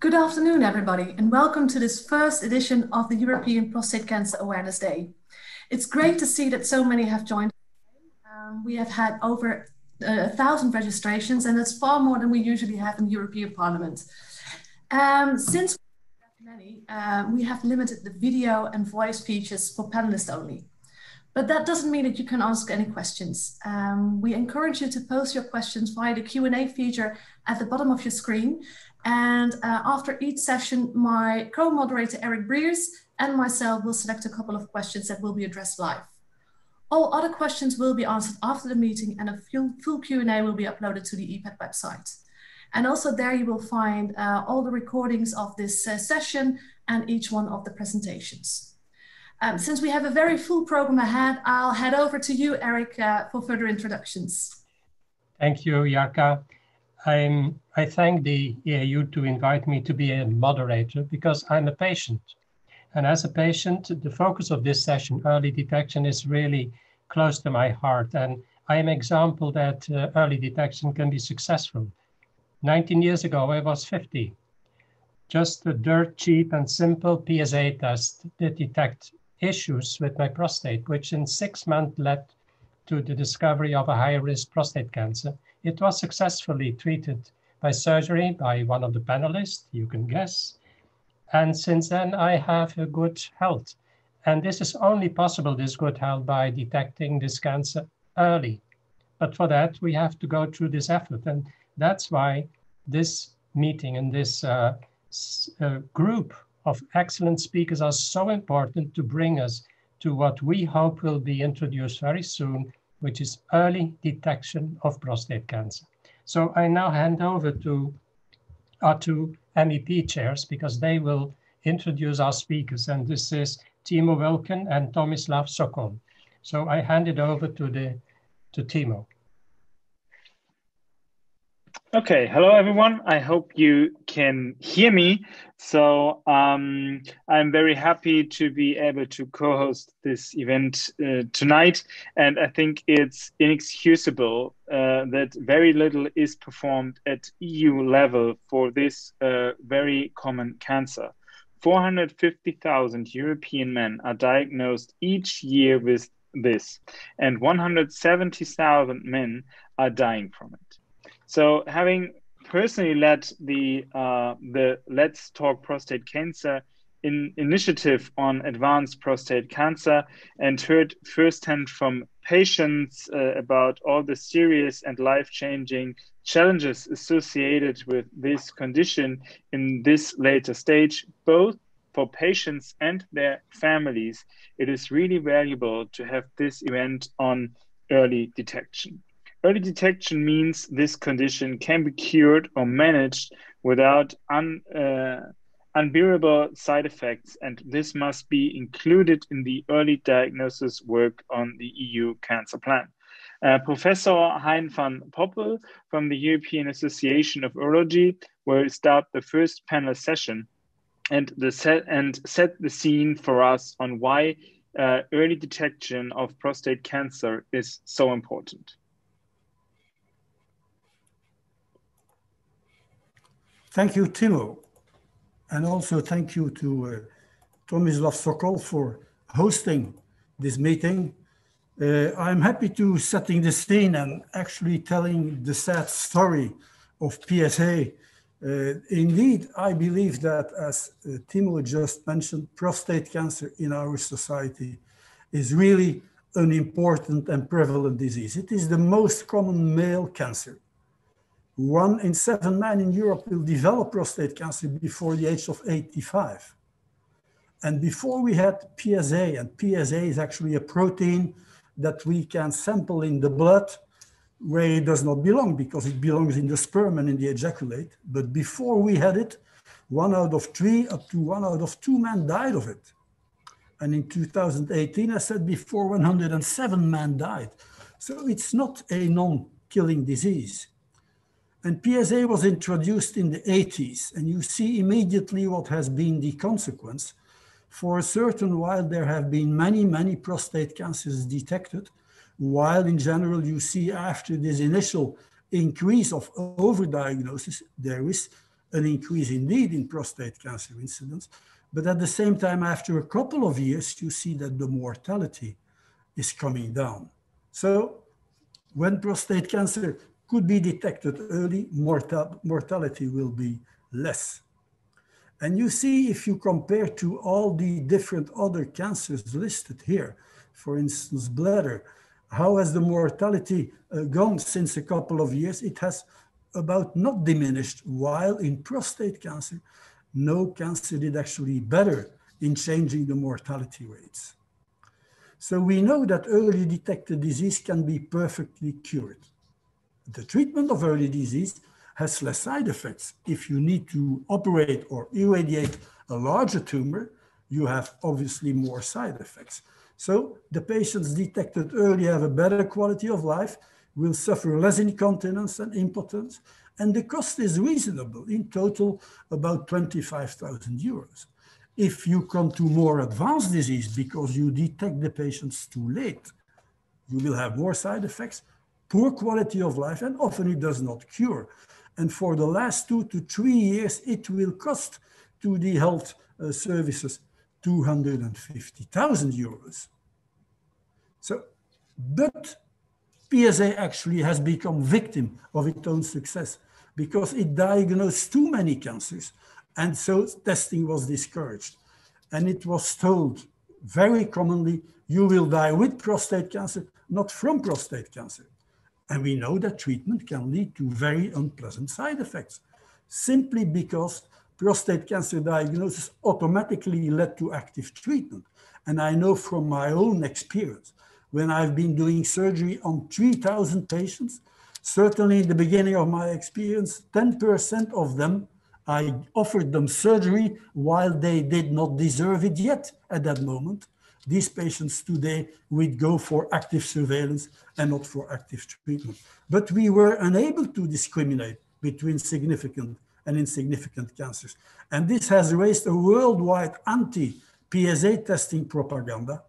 Good afternoon, everybody, and welcome to this first edition of the European Prostate Cancer Awareness Day. It's great to see that so many have joined. Um, we have had over uh, a thousand registrations, and that's far more than we usually have in the European Parliament. Um, since many, uh, we have limited the video and voice features for panelists only. But that doesn't mean that you can ask any questions. Um, we encourage you to post your questions via the Q&A feature at the bottom of your screen. And uh, after each session, my co-moderator Eric Briers and myself will select a couple of questions that will be addressed live. All other questions will be answered after the meeting and a full, full Q&A will be uploaded to the EPAD website. And also there you will find uh, all the recordings of this uh, session and each one of the presentations. Um, since we have a very full program ahead, I'll head over to you, Eric, uh, for further introductions. Thank you, Jarka. I'm, I thank the EAU to invite me to be a moderator because I'm a patient. And as a patient, the focus of this session, early detection, is really close to my heart. And I am an example that uh, early detection can be successful. 19 years ago, I was 50. Just a dirt cheap and simple PSA test that detect issues with my prostate, which in six months led to the discovery of a high risk prostate cancer. It was successfully treated by surgery by one of the panelists, you can guess. And since then, I have a good health. And this is only possible, this good health, by detecting this cancer early. But for that, we have to go through this effort. And that's why this meeting and this uh, uh, group of excellent speakers are so important to bring us to what we hope will be introduced very soon, which is early detection of prostate cancer. So I now hand over to our two MEP chairs because they will introduce our speakers. And this is Tiemo Wölken and Tomislav Sokol. So I hand it over to, the, to Tiemo. Okay, hello everyone. I hope you can hear me. So um, I'm very happy to be able to co-host this event uh, tonight, and I think it's inexcusable uh, that very little is performed at EU level for this uh, very common cancer. 450,000 European men are diagnosed each year with this, and 170,000 men are dying from it. So having personally led the uh, the Let's Talk Prostate Cancer in initiative on advanced prostate cancer and heard firsthand from patients uh, about all the serious and life-changing challenges associated with this condition in this later stage, both for patients and their families, it is really valuable to have this event on early detection. Early detection means this condition can be cured or managed without un, uh, unbearable side effects, and this must be included in the early diagnosis work on the EU cancer plan. Uh, Professor Hein van Poppel from the European Association of Urology will start the first panel session and, the set, and set the scene for us on why uh, early detection of prostate cancer is so important. Thank you, Tiemo. And also thank you to uh, Tomislav Sokol for hosting this meeting. Uh, I'm happy to setting the scene and actually telling the sad story of PSA. Uh, indeed, I believe that as uh, Tiemo just mentioned, prostate cancer in our society is really an important and prevalent disease. It is the most common male cancer one in seven men in Europe will develop prostate cancer before the age of 85. And before we had PSA, and PSA is actually a protein that we can sample in the blood where it does not belong because it belongs in the sperm and in the ejaculate. But before we had it, one out of three up to one out of two men died of it. And in 2018, I said before 107 men died. So it's not a non killing disease. And PSA was introduced in the 80s, and you see immediately what has been the consequence. For a certain while, there have been many, many prostate cancers detected, while in general, you see after this initial increase of overdiagnosis, there is an increase indeed in prostate cancer incidence. But at the same time, after a couple of years, you see that the mortality is coming down. So when prostate cancer could be detected early, mortal, mortality will be less. And you see, if you compare to all the different other cancers listed here, for instance, bladder, how has the mortality uh, gone since a couple of years? It has about not diminished, while in prostate cancer, no cancer did actually better in changing the mortality rates. So we know that early detected disease can be perfectly cured. The treatment of early disease has less side effects. If you need to operate or irradiate a larger tumor, you have obviously more side effects. So the patients detected early have a better quality of life, will suffer less incontinence and impotence, and the cost is reasonable, in total about 25,000 euros. If you come to more advanced disease because you detect the patients too late, you will have more side effects, poor quality of life, and often it does not cure. And for the last two to three years, it will cost to the health uh, services 250,000 euros. So, but PSA actually has become victim of its own success because it diagnosed too many cancers. And so testing was discouraged. And it was told very commonly, you will die with prostate cancer, not from prostate cancer. And we know that treatment can lead to very unpleasant side effects simply because prostate cancer diagnosis automatically led to active treatment. And I know from my own experience, when I've been doing surgery on 3,000 patients, certainly in the beginning of my experience, 10% of them, I offered them surgery while they did not deserve it yet at that moment. These patients today would go for active surveillance and not for active treatment. But we were unable to discriminate between significant and insignificant cancers. And this has raised a worldwide anti-PSA testing propaganda.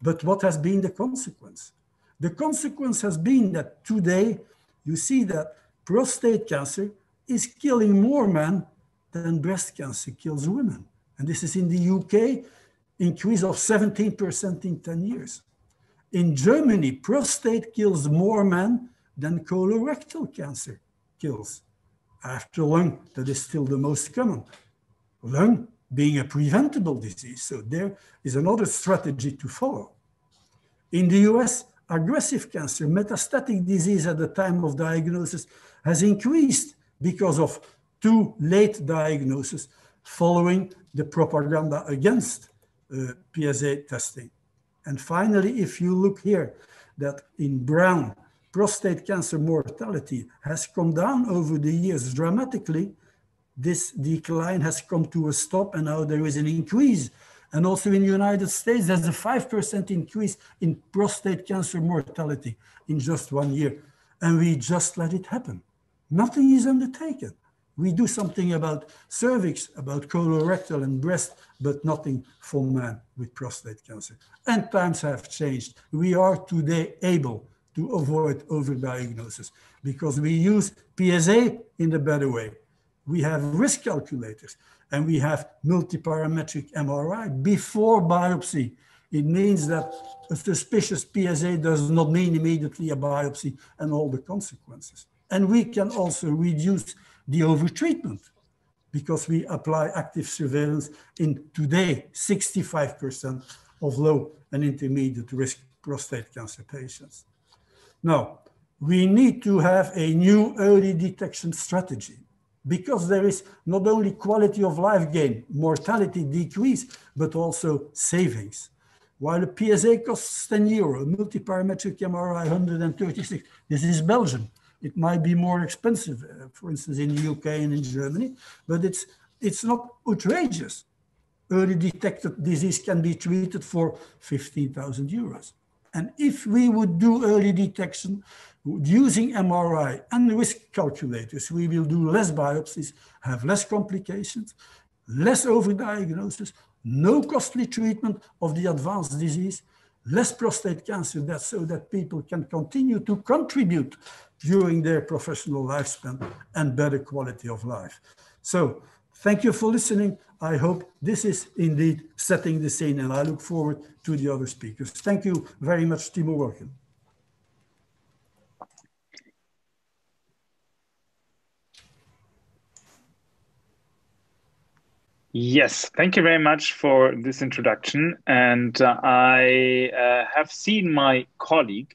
But what has been the consequence? The consequence has been that today you see that prostate cancer is killing more men than breast cancer kills women. And this is in the UK, increase of 17% in 10 years. In Germany, prostate kills more men than colorectal cancer kills. After lung, that is still the most common. Lung being a preventable disease. So there is another strategy to follow. In the US, aggressive cancer, metastatic disease at the time of diagnosis has increased because of too late diagnosis following the propaganda against Uh, PSA testing. And finally, if you look here, that in brown, prostate cancer mortality has come down over the years dramatically. This decline has come to a stop, and now there is an increase and also in the United States, there's a 5% increase in prostate cancer mortality in just one year. And we just let it happen. Nothing is undertaken. We do something about cervix, about colorectal and breast, but nothing for men with prostate cancer. And times have changed. We are today able to avoid overdiagnosis because we use PSA in the better way. We have risk calculators and we have multiparametric MRI before biopsy. It means that a suspicious PSA does not mean immediately a biopsy and all the consequences. And we can also reduce the overtreatment because we apply active surveillance in today 65% of low and intermediate risk prostate cancer patients. Now, we need to have a new early detection strategy because there is not only quality of life gain, mortality decrease, but also savings. While a PSA costs 10 euro, multiparametric MRI 136, this is Belgium. It might be more expensive, uh, for instance, in the UK and in Germany, but it's, it's not outrageous. Early detected disease can be treated for 15,000 euros. And if we would do early detection using MRI and risk calculators, we will do less biopsies, have less complications, less overdiagnosis, no costly treatment of the advanced disease, less prostate cancer, that so that people can continue to contribute during their professional lifespan and better quality of life. So thank you for listening. I hope this is indeed setting the scene and I look forward to the other speakers. Thank you very much, Tiemo Wölken. Yes, thank you very much for this introduction. And uh, I uh, have seen my colleague,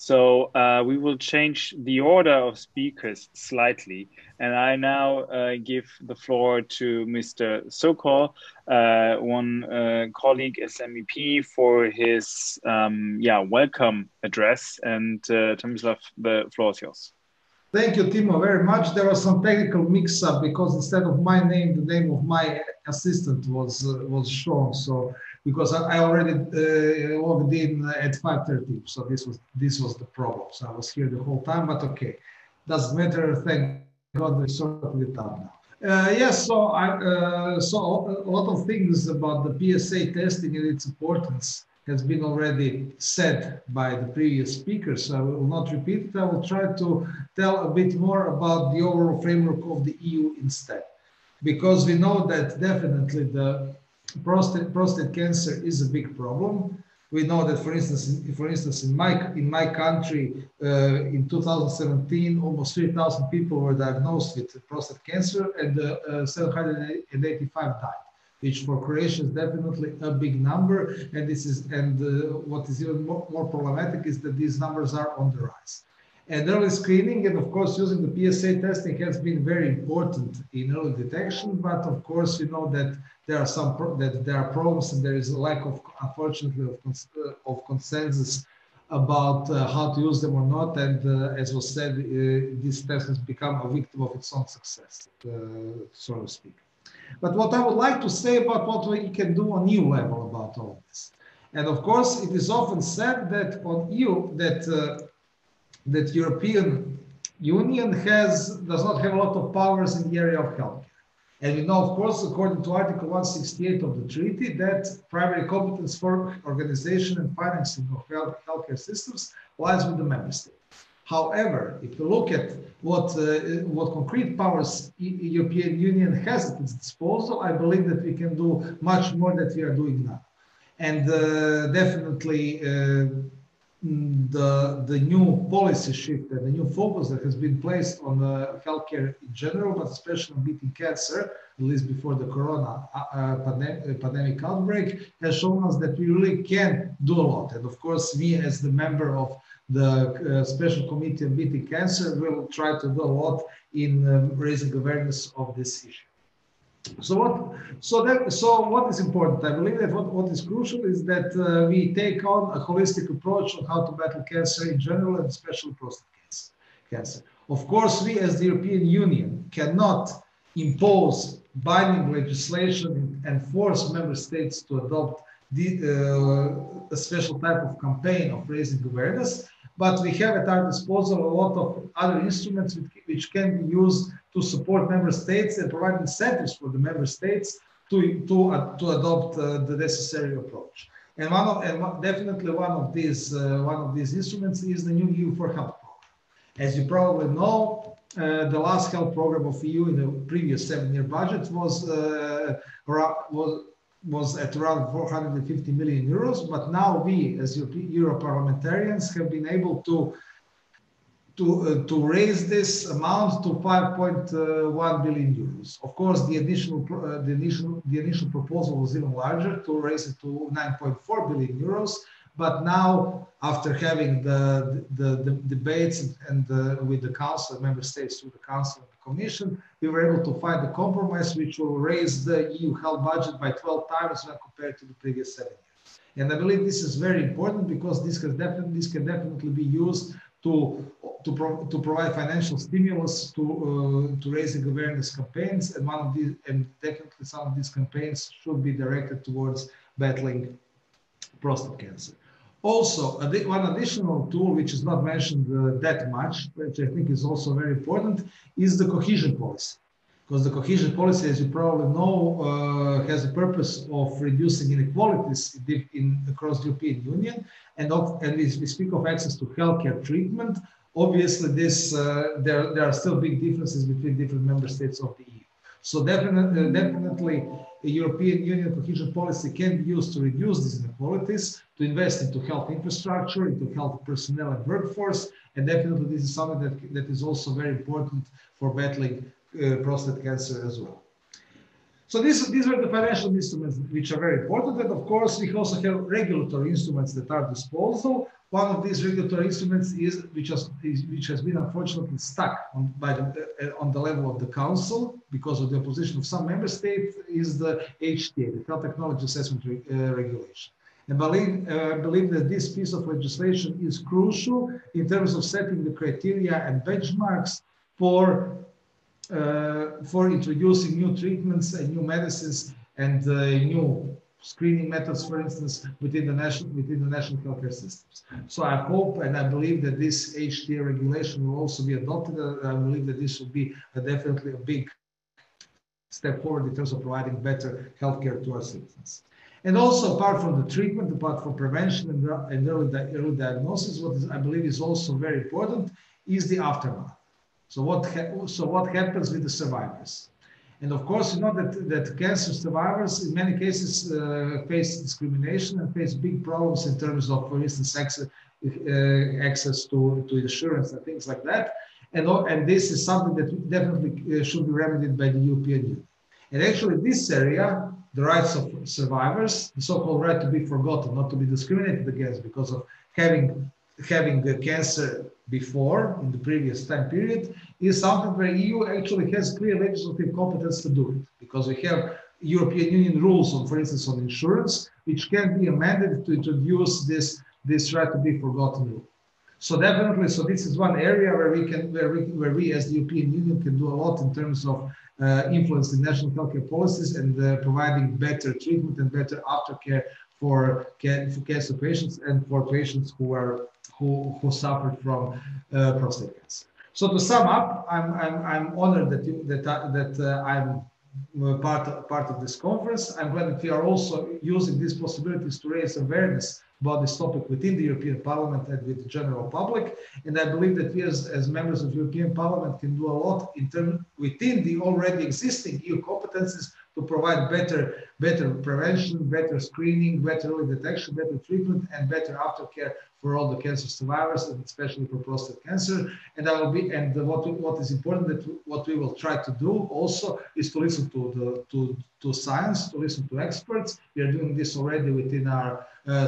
so uh, we will change the order of speakers slightly. And I now uh, give the floor to Mr. Sokol, uh, one uh, colleague SMEP, for his um, yeah welcome address. And Tomislav, the floor is yours. Thank you, Tiemo, very much. There was some technical mix-up because instead of my name, the name of my assistant was uh, was shown. So because I, I already uh, logged in at 5:30, so this was this was the problem. So I was here the whole time, but okay, doesn't matter. Thank God we sorted it out now. Uh, yes, so I uh, so a lot of things about the PSA testing and its importance has been already said by the previous speakers. So I will not repeat it. I will try to tell a bit more about the overall framework of the EU instead. Because we know that definitely the prostate, prostate cancer is a big problem. We know that, for instance, in, for instance, in my in my country, uh, in 2017, almost 3,000 people were diagnosed with prostate cancer, and uh, uh, 785 died which for Croatia is definitely a big number. And this is, and uh, what is even more, more, problematic is that these numbers are on the rise. And early screening, and of course, using the PSA testing has been very important in early detection. But of course, we know that there are some that there are problems, and there is a lack of, unfortunately, of, cons of consensus about uh, how to use them or not. And uh, as was said, uh, this test has become a victim of its own success, uh, so to speak. But what I would like to say about what we can do on EU level about all this. And of course, it is often said that on EU, that, uh, that European Union has, does not have a lot of powers in the area of healthcare. And we know, of course, according to Article 168 of the treaty, that primary competence for organization and financing of health, healthcare systems lies with the member state. However, if you look at what, uh, what concrete powers European Union has at its disposal, I believe that we can do much more than we are doing now. And uh, definitely uh, the, the new policy shift and the new focus that has been placed on uh, healthcare in general, but especially on beating cancer, at least before the corona uh, uh, pandemic, pandemic outbreak, has shown us that we really can do a lot. And of course, me as the member of the uh, Special Committee on Beating Cancer will try to do a lot in um, raising awareness of this issue. So what, so that, so what is important? I believe that what, what is crucial is that uh, we take on a holistic approach on how to battle cancer in general and especially prostate cancer. Of course, we as the European Union cannot impose binding legislation and force member states to adopt the, uh, a special type of campaign of raising awareness but we have at our disposal a lot of other instruments which can be used to support member states and provide incentives for the member states to, to, uh, to adopt uh, the necessary approach. And one of, and definitely one of these uh, one of these instruments is the new EU for Health program. As you probably know, uh, the last health program of EU in the previous seven-year budget was uh, was was at around 450 million euros, but now we, as Euro parliamentarians, have been able to to, uh, to raise this amount to 5.1 billion euros. Of course, the additional uh, the initial the initial proposal was even larger to raise it to 9.4 billion euros. But now, after having the the, the debates and the, with the council, member states through the council and the Commission, we were able to find a compromise which will raise the EU health budget by 12 times when compared to the previous seven years. And I believe this is very important because this can definitely, this can definitely be used to, to, pro, to provide financial stimulus to, uh, to raising awareness campaigns. And one of these, and definitely some of these campaigns should be directed towards battling prostate cancer. Also, one additional tool which is not mentioned uh, that much, which I think is also very important, is the cohesion policy. Because the cohesion policy, as you probably know, uh, has the purpose of reducing inequalities in, in across the European Union, and, of, and we, we speak of access to healthcare treatment. Obviously, this uh, there there are still big differences between different member states of the EU. So definitely, definitely the European Union cohesion policy can be used to reduce these inequalities, to invest into health infrastructure, into health personnel and workforce, and definitely this is something that, that is also very important for battling uh, prostate cancer as well. So these, these are the financial instruments which are very important. And of course, we also have regulatory instruments that are disposal. One of these regulatory instruments is which has, is, which has been unfortunately stuck on, by the, uh, on the level of the council because of the opposition of some member states is the HTA, the Health Technology Assessment Re, uh, Regulation. And believe, uh, believe that this piece of legislation is crucial in terms of setting the criteria and benchmarks for for introducing new treatments and new medicines and uh, new screening methods, for instance, within the national within the national healthcare systems. So I hope and I believe that this HTA regulation will also be adopted. I believe that this will be a definitely a big step forward in terms of providing better healthcare to our citizens. And also, apart from the treatment, apart from prevention and, and early, early diagnosis, what is, I believe is also very important is the aftermath. So what, so what happens with the survivors? And of course, you know that, that cancer survivors in many cases uh, face discrimination and face big problems in terms of, for instance, access, uh, access to, to insurance and things like that. And, and this is something that definitely uh, should be remedied by the European Union. And actually, this area, the rights of survivors, the so-called right to be forgotten, not to be discriminated against because of having having the cancer before in the previous time period is something where EU actually has clear legislative competence to do it because we have European Union rules on, for instance, on insurance, which can be amended to introduce this this right to be forgotten rule. So definitely, so this is one area where we can, where we, where we as the European Union can do a lot in terms of uh, influencing national healthcare policies and uh, providing better treatment and better aftercare for, cancer patients and for patients who are who, who suffered from uh, prostate cancer. So to sum up, I'm, I'm, I'm honored that, you, that, uh, that uh, I'm uh, part of, part of this conference. I'm glad that we are also using these possibilities to raise awareness about this topic within the European Parliament and with the general public. And I believe that we as, as members of European Parliament can do a lot in term, within the already existing EU competences to provide better, better prevention, better screening, better early detection, better treatment, and better aftercare for all the cancer survivors, and especially for prostate cancer. And I will be, and what what is important that what we will try to do also is to listen to the to to science, to listen to experts. We are doing this already within our uh,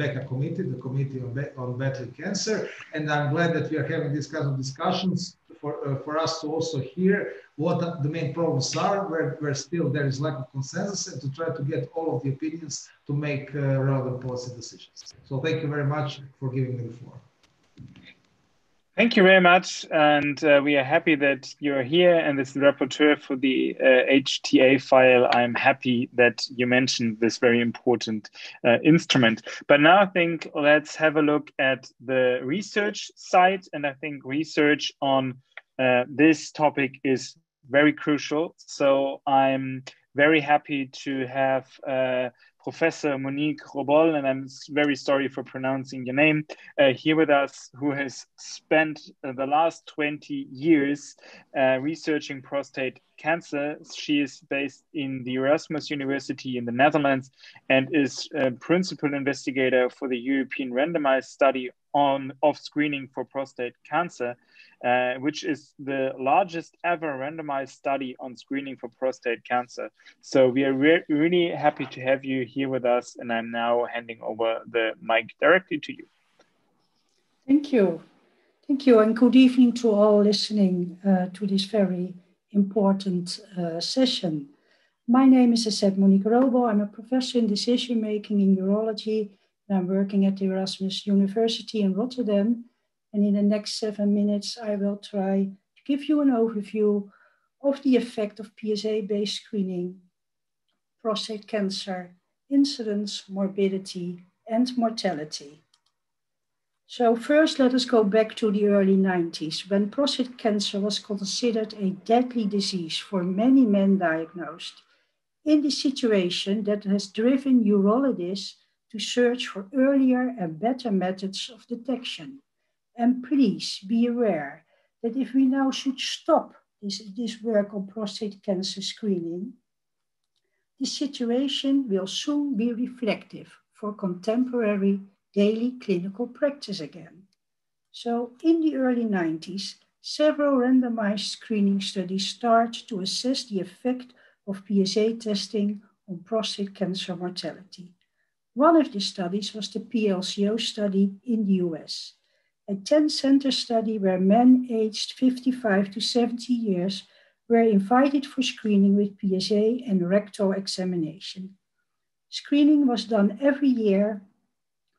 BECA committee, the committee on, on battling cancer, and I'm glad that we are having these kinds of discussions for, uh, for us to also hear what the main problems are, where, where still there is lack of consensus, and to try to get all of the opinions to make uh, relevant policy decisions. So thank you very much for giving me the floor. Thank you very much. And uh, we are happy that you're here and as the rapporteur for the uh, HTA file. I'm happy that you mentioned this very important uh, instrument. But now I think let's have a look at the research side. And I think research on uh, this topic is very crucial. So I'm very happy to have uh, Professor Monique Roobol, and I'm very sorry for pronouncing your name, uh, here with us, who has spent uh, the last 20 years uh, researching prostate cancer. She is based in the Erasmus University in the Netherlands and is a principal investigator for the European randomized study on of screening for prostate cancer uh, which is the largest ever randomized study on screening for prostate cancer. So we are re really happy to have you here with us, and I'm now handing over the mic directly to you. Thank you. Thank you, and good evening to all listening uh, to this very important uh, session. My name is, as said, Monique Roobol. I'm a professor in decision making in urology, and I'm working at the Erasmus University in Rotterdam and in the next seven minutes, I will try to give you an overview of the effect of PSA-based screening, prostate cancer, incidence, morbidity, and mortality. So first, let us go back to the early 90s, when prostate cancer was considered a deadly disease for many men diagnosed. In this situation that has driven urologists to search for earlier and better methods of detection. And please be aware that if we now should stop this, this work on prostate cancer screening, the situation will soon be reflective for contemporary daily clinical practice again. So in the early 90s, several randomized screening studies start to assess the effect of PSA testing on prostate cancer mortality. One of these studies was the PLCO study in the US, a 10 center study where men aged 55 to 70 years were invited for screening with PSA and rectal examination. Screening was done every year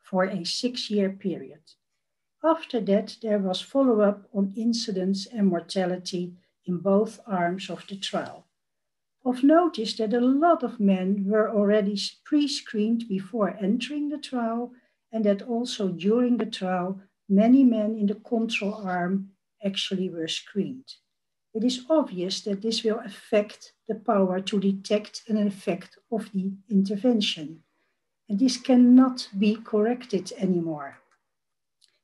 for a six year period. After that, there was follow up on incidence and mortality in both arms of the trial. Of note is that a lot of men were already pre screened before entering the trial, and that also during the trial, many men in the control arm actually were screened. It is obvious that this will affect the power to detect an effect of the intervention, and this cannot be corrected anymore.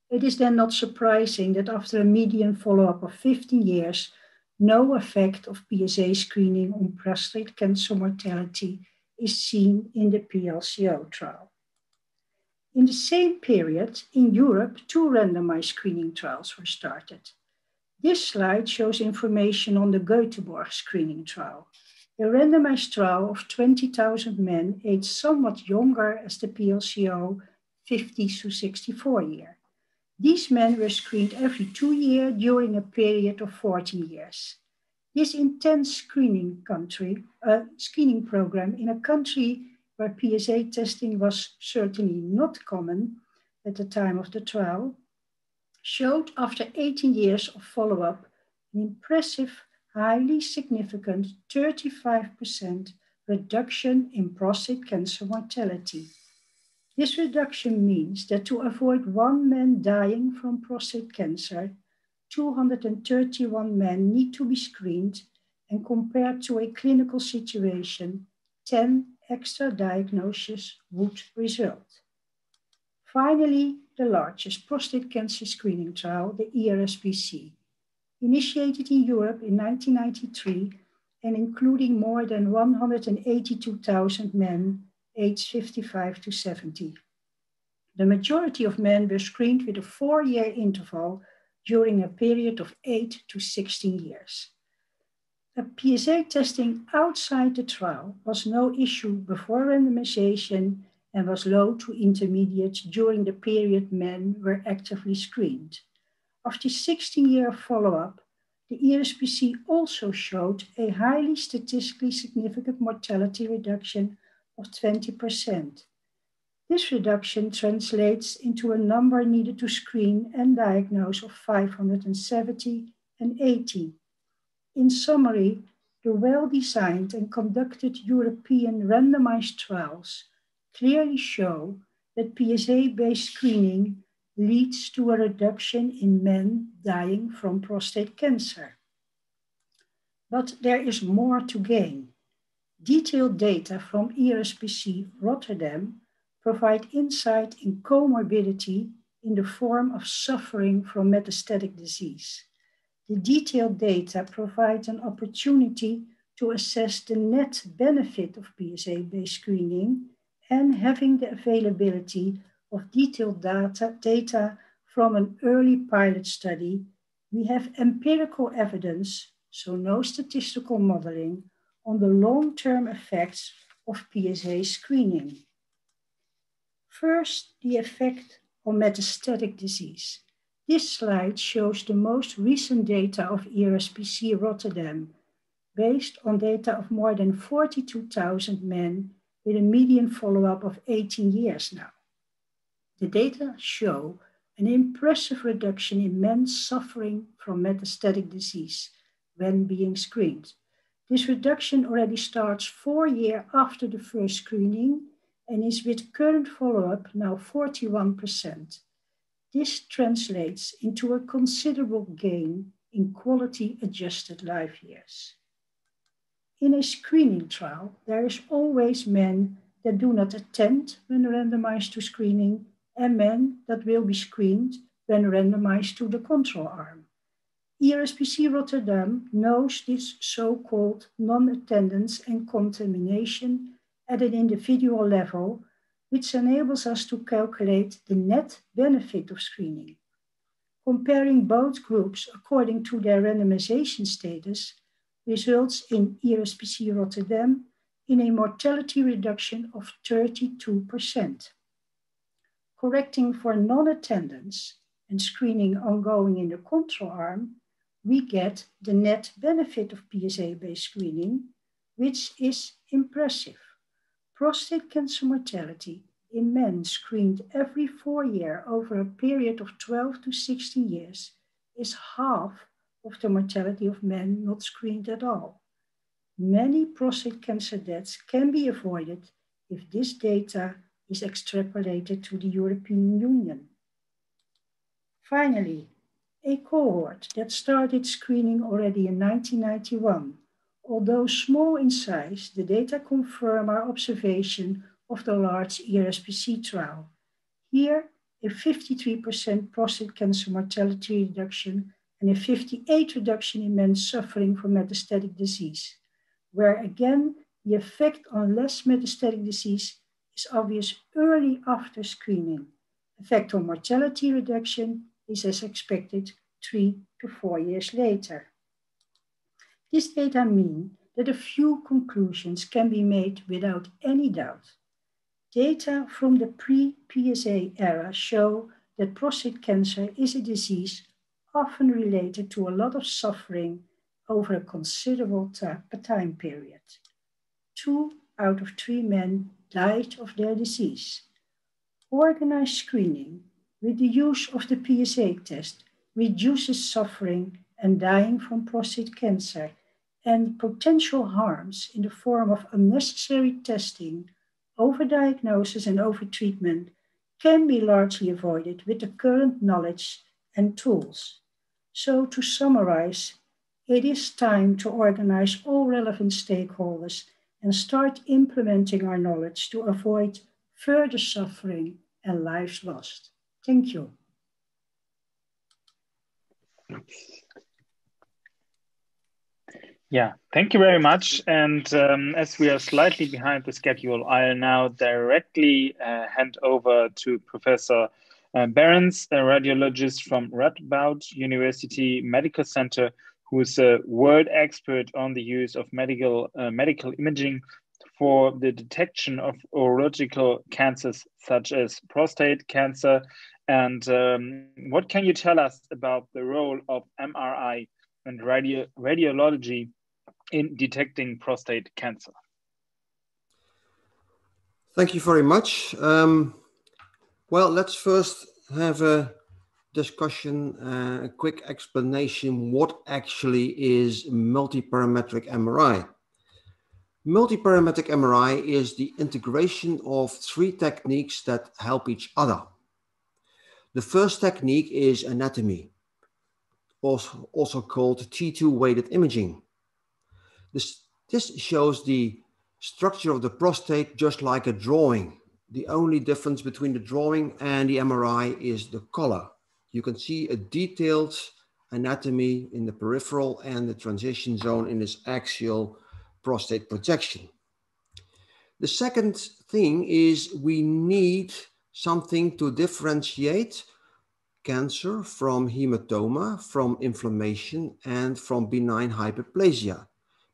It is then not surprising that after a median follow up of 15 years, no effect of PSA screening on prostate cancer mortality is seen in the PLCO trial. In the same period, in Europe, two randomized screening trials were started. This slide shows information on the Göteborg screening trial, a randomized trial of 20,000 men aged somewhat younger as the PLCO 50 to 64 year. These men were screened every two years during a period of 14 years. This intense screening country, uh, screening program in a country where PSA testing was certainly not common at the time of the trial, showed after 18 years of follow-up an impressive, highly significant 35% reduction in prostate cancer mortality. This reduction means that to avoid one man dying from prostate cancer, 231 men need to be screened, and compared to a clinical situation, 10 extra diagnoses would result. Finally, the largest prostate cancer screening trial, the ERSPC, initiated in Europe in 1993 and including more than 182,000 men aged 55 to 70. The majority of men were screened with a four year interval during a period of 8 to 16 years. A PSA testing outside the trial was no issue before randomization and was low to intermediate during the period men were actively screened. After 16 year follow up, the ERSPC also showed a highly statistically significant mortality reduction of 20%. This reduction translates into a number needed to screen and diagnose of 570 and 80. In summary, the well-designed and conducted European randomized trials clearly show that PSA-based screening leads to a reduction in men dying from prostate cancer. But there is more to gain. Detailed data from ERSPC Rotterdam provide insight in comorbidity in the form of suffering from metastatic disease. The detailed data provides an opportunity to assess the net benefit of PSA-based screening and having the availability of detailed data, data from an early pilot study, we have empirical evidence, so no statistical modeling, on the long-term effects of PSA screening. First, the effect on metastatic disease. This slide shows the most recent data of ERSPC Rotterdam, based on data of more than 42,000 men with a median follow-up of 18 years now. The data show an impressive reduction in men suffering from metastatic disease when being screened. This reduction already starts four years after the first screening and is with current follow-up now 41%. This translates into a considerable gain in quality adjusted life years. In a screening trial, there is always men that do not attend when randomized to screening and men that will be screened when randomized to the control arm. ERSPC Rotterdam knows this so-called non-attendance and contamination at an individual level, which enables us to calculate the net benefit of screening. Comparing both groups according to their randomization status results in ERSPC Rotterdam in a mortality reduction of 32%. Correcting for non-attendance and screening ongoing in the control arm, we get the net benefit of PSA-based screening, which is impressive. Prostate cancer mortality in men screened every four years over a period of 12 to 16 years is half of the mortality of men not screened at all. Many prostate cancer deaths can be avoided if this data is extrapolated to the European Union. Finally, a cohort that started screening already in 1991. Although small in size, the data confirm our observation of the large ERSPC trial. Here, a 53% prostate cancer mortality reduction and a 58 reduction in men suffering from metastatic disease, where again, the effect on less metastatic disease is obvious early after screening. Effect on mortality reduction is as expected three to four years later. This data mean that a few conclusions can be made without any doubt. Data from the pre-PSA era show that prostate cancer is a disease often related to a lot of suffering over a considerable time period. Two out of three men died of their disease. Organized screening with the use of the PSA test reduces suffering and dying from prostate cancer and potential harms in the form of unnecessary testing, overdiagnosis, and overtreatment can be largely avoided with the current knowledge and tools. So, to summarize, it is time to organize all relevant stakeholders and start implementing our knowledge to avoid further suffering and lives lost. Thank you. Yeah, thank you very much. And um, as we are slightly behind the schedule, I'll now directly uh, hand over to Professor uh, Barentsz, a radiologist from Radboud University Medical Center, who is a world expert on the use of medical uh, medical imaging for the detection of urological cancers such as prostate cancer. And um, what can you tell us about the role of MRI and radio radiology in detecting prostate cancer? Thank you very much. Um, well, let's first have a discussion, uh, a quick explanation what actually is multiparametric MRI. Multiparametric MRI is the integration of three techniques that help each other. The first technique is anatomy, also, also called T2 weighted imaging. This, this shows the structure of the prostate just like a drawing. The only difference between the drawing and the MRI is the color. You can see a detailed anatomy in the peripheral and the transition zone in this axial prostate projection. The second thing is we need something to differentiate cancer from hematoma, from inflammation, and from benign hyperplasia.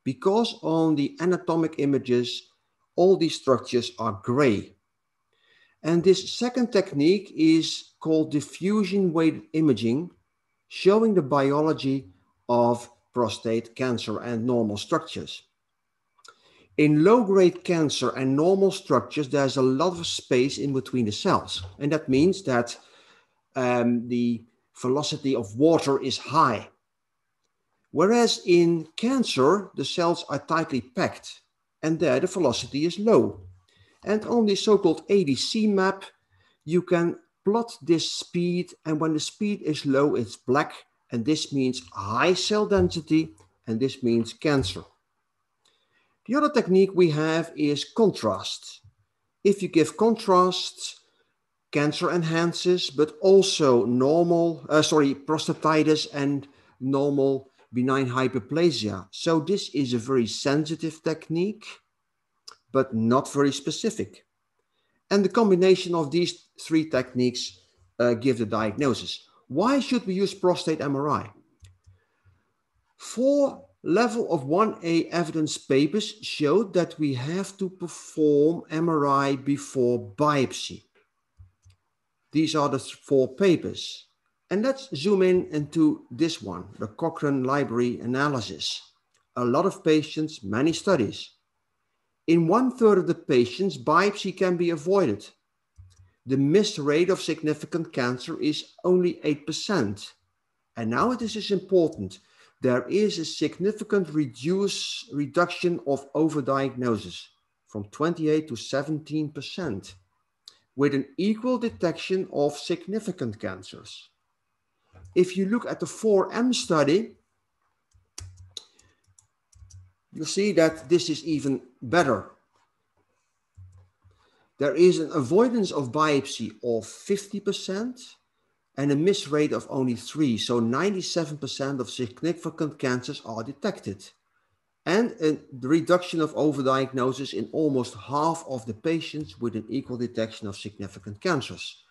Because on the anatomic images, all these structures are gray. And this second technique is called diffusion weighted imaging, showing the biology of prostate cancer and normal structures. In low-grade cancer and normal structures, there's a lot of space in between the cells. And that means that um, the velocity of water is high. Whereas in cancer, the cells are tightly packed and there the velocity is low. And on the so-called ADC map, you can plot this speed. And when the speed is low, it's black. And this means high cell density. And this means cancer. The other technique we have is contrast. If you give contrast, cancer enhances, but also normal, uh, sorry, prostatitis and normal benign hyperplasia. So this is a very sensitive technique, but not very specific. And the combination of these three techniques uh, give the diagnosis. Why should we use prostate MRI? Four level of 1A evidence papers showed that we have to perform MRI before biopsy. These are the four papers. And let's zoom in into this one, the Cochrane Library Analysis. A lot of patients, many studies. In one third of the patients, biopsy can be avoided. The missed rate of significant cancer is only 8%. And now this is important. There is a significant reduce, reduction of overdiagnosis from 28 to 17% with an equal detection of significant cancers. If you look at the 4M study, you see that this is even better. There is an avoidance of biopsy of 50% and a miss rate of only 3. So 97% of significant cancers are detected. And a reduction of overdiagnosis in almost half of the patients with an equal detection of significant cancers.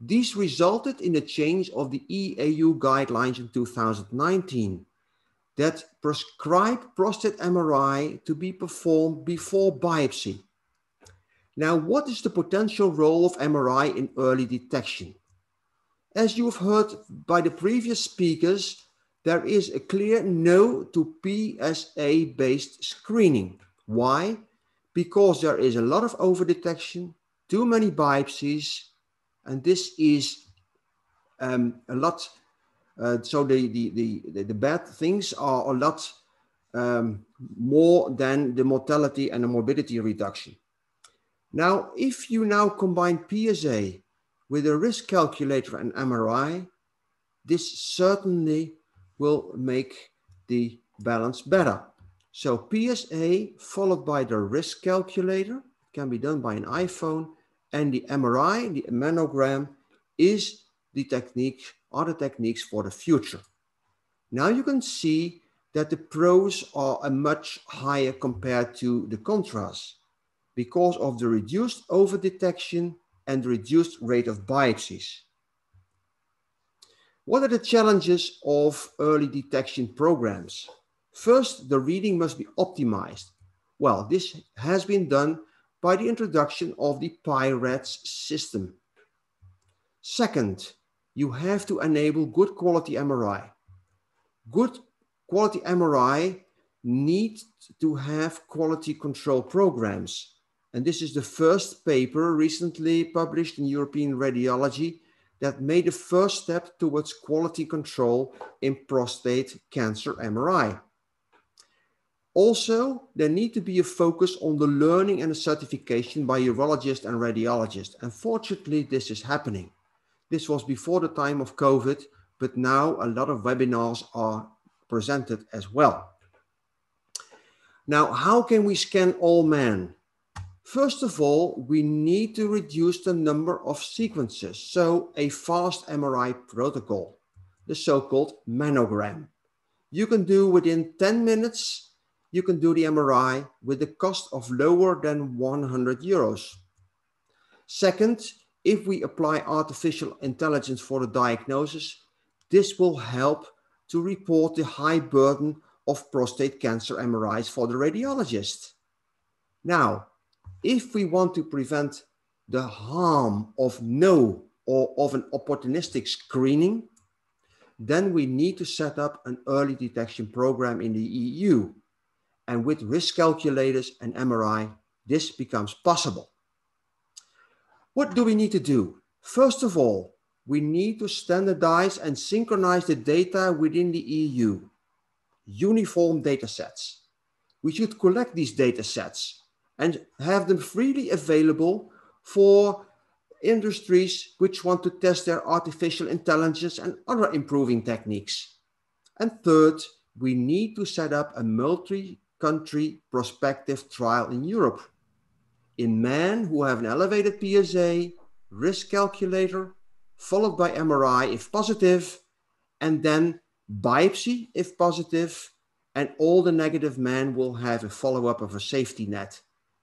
These resulted in a change of the EAU guidelines in 2019 that prescribed prostate MRI to be performed before biopsy. Now, what is the potential role of MRI in early detection? As you've heard by the previous speakers, there is a clear no to PSA based screening. Why? Because there is a lot of overdetection, too many biopsies, and this is um, a lot. Uh, so the, the, the, the bad things are a lot um, more than the mortality and the morbidity reduction. Now, if you now combine PSA with a risk calculator and MRI, this certainly will make the balance better. So PSA followed by the risk calculator can be done by an iPhone and the MRI, the manogram, is the technique, are the techniques for the future. Now you can see that the pros are a much higher compared to the contrast because of the reduced overdetection and reduced rate of biopsies. What are the challenges of early detection programs? First, the reading must be optimized. Well, this has been done by the introduction of the PIRADS system. Second, you have to enable good quality MRI. Good quality MRI need to have quality control programs. And this is the first paper recently published in European Radiology that made the first step towards quality control in prostate cancer MRI. Also, there need to be a focus on the learning and the certification by urologists and radiologists. Unfortunately, this is happening. This was before the time of COVID, but now a lot of webinars are presented as well. Now, how can we scan all men? First of all, we need to reduce the number of sequences. So a fast MRI protocol, the so-called manogram. You can do within 10 minutes, you can do the MRI with the cost of lower than 100 euros. Second, if we apply artificial intelligence for the diagnosis, this will help to report the high burden of prostate cancer MRIs for the radiologist. Now, if we want to prevent the harm of no or of an opportunistic screening, then we need to set up an early detection program in the EU. And with risk calculators and MRI, this becomes possible. What do we need to do? First of all, we need to standardize and synchronize the data within the EU. Uniform data sets. We should collect these data sets and have them freely available for industries which want to test their artificial intelligence and other improving techniques. And third, we need to set up a multi-country prospective trial in Europe in men who have an elevated PSA, risk calculator, followed by MRI if positive, and then biopsy if positive, and all the negative men will have a follow-up of a safety net.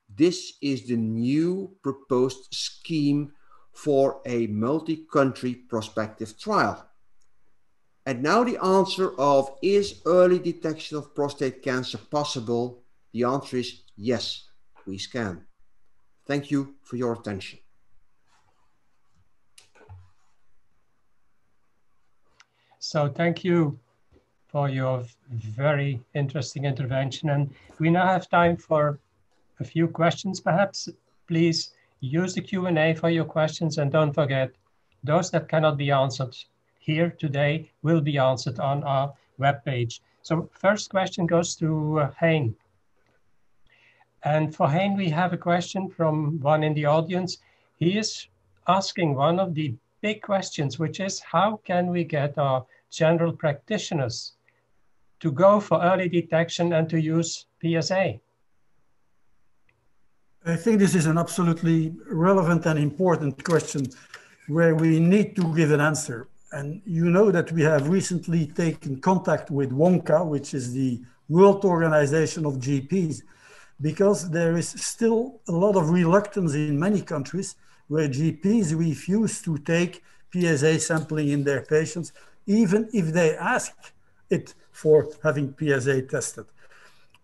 This is the new proposed scheme for a multi-country prospective trial. And now the answer of is early detection of prostate cancer possible? The answer is yes, we can. Thank you for your attention. So thank you for your very interesting intervention. And we now have time for a few questions, perhaps. Please use the Q&A for your questions and don't forget, those that cannot be answered here today will be answered on our webpage. So first question goes to uh. And for Hein, we have a question from one in the audience. He is asking one of the big questions, which is how can we get our general practitioners to go for early detection and to use PSA? I think this is an absolutely relevant and important question where we need to give an answer. And you know that we have recently taken contact with WONCA, which is the World Organization of GPs, because there is still a lot of reluctance in many countries where GPs refuse to take PSA sampling in their patients, even if they ask it for having PSA tested.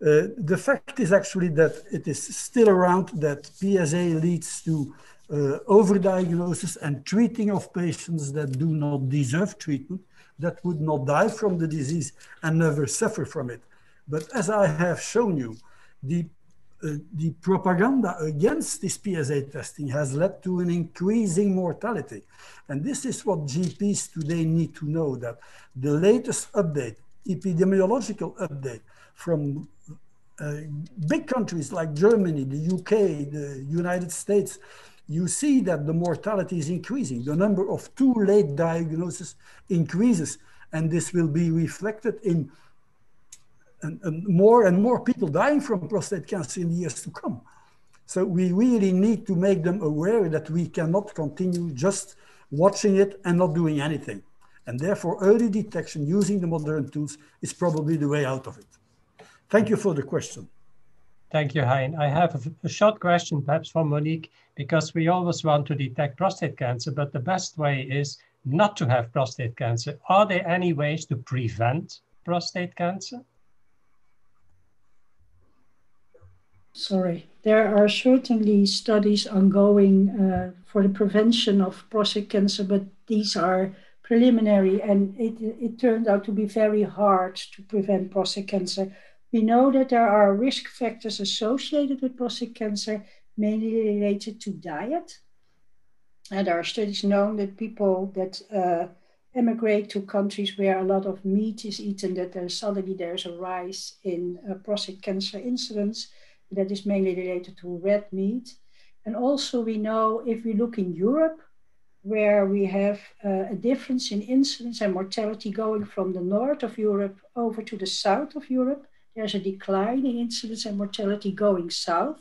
Uh, the fact is actually that it is still around that PSA leads to uh, overdiagnosis and treating of patients that do not deserve treatment, that would not die from the disease and never suffer from it. But as I have shown you, the, uh, the propaganda against this PSA testing has led to an increasing mortality. And this is what GPs today need to know that the latest update, epidemiological update from uh, big countries like Germany, the UK, the United States, you see that the mortality is increasing. The number of too late diagnosis increases, and this will be reflected in and, and more and more people dying from prostate cancer in the years to come. So we really need to make them aware that we cannot continue just watching it and not doing anything. And therefore, early detection using the modern tools is probably the way out of it. Thank you for the question. Thank you, Hein. I have a, short question, perhaps for Monique, because we always want to detect prostate cancer, but the best way is not to have prostate cancer. Are there any ways to prevent prostate cancer? Sorry, there are certainly studies ongoing uh, for the prevention of prostate cancer, but these are preliminary and it, it turned out to be very hard to prevent prostate cancer we know that there are risk factors associated with prostate cancer, mainly related to diet. And there are studies known that people that uh, emigrate to countries where a lot of meat is eaten, that suddenly there's a rise in uh, prostate cancer incidence that is mainly related to red meat. And also we know if we look in Europe, where we have uh, a difference in incidence and mortality going from the north of Europe over to the south of Europe, there's a decline in incidence and mortality going south.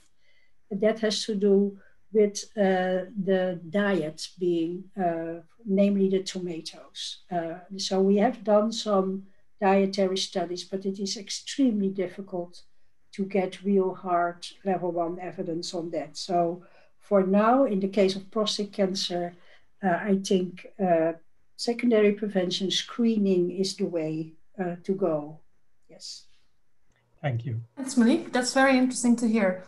That has to do with uh, the diet being, uh, namely the tomatoes. Uh, so we have done some dietary studies, but it is extremely difficult to get real hard level one evidence on that. So for now, in the case of prostate cancer, uh, I think uh, secondary prevention screening is the way uh, to go. Yes. Thank you. Thanks, Monique. That's very interesting to hear.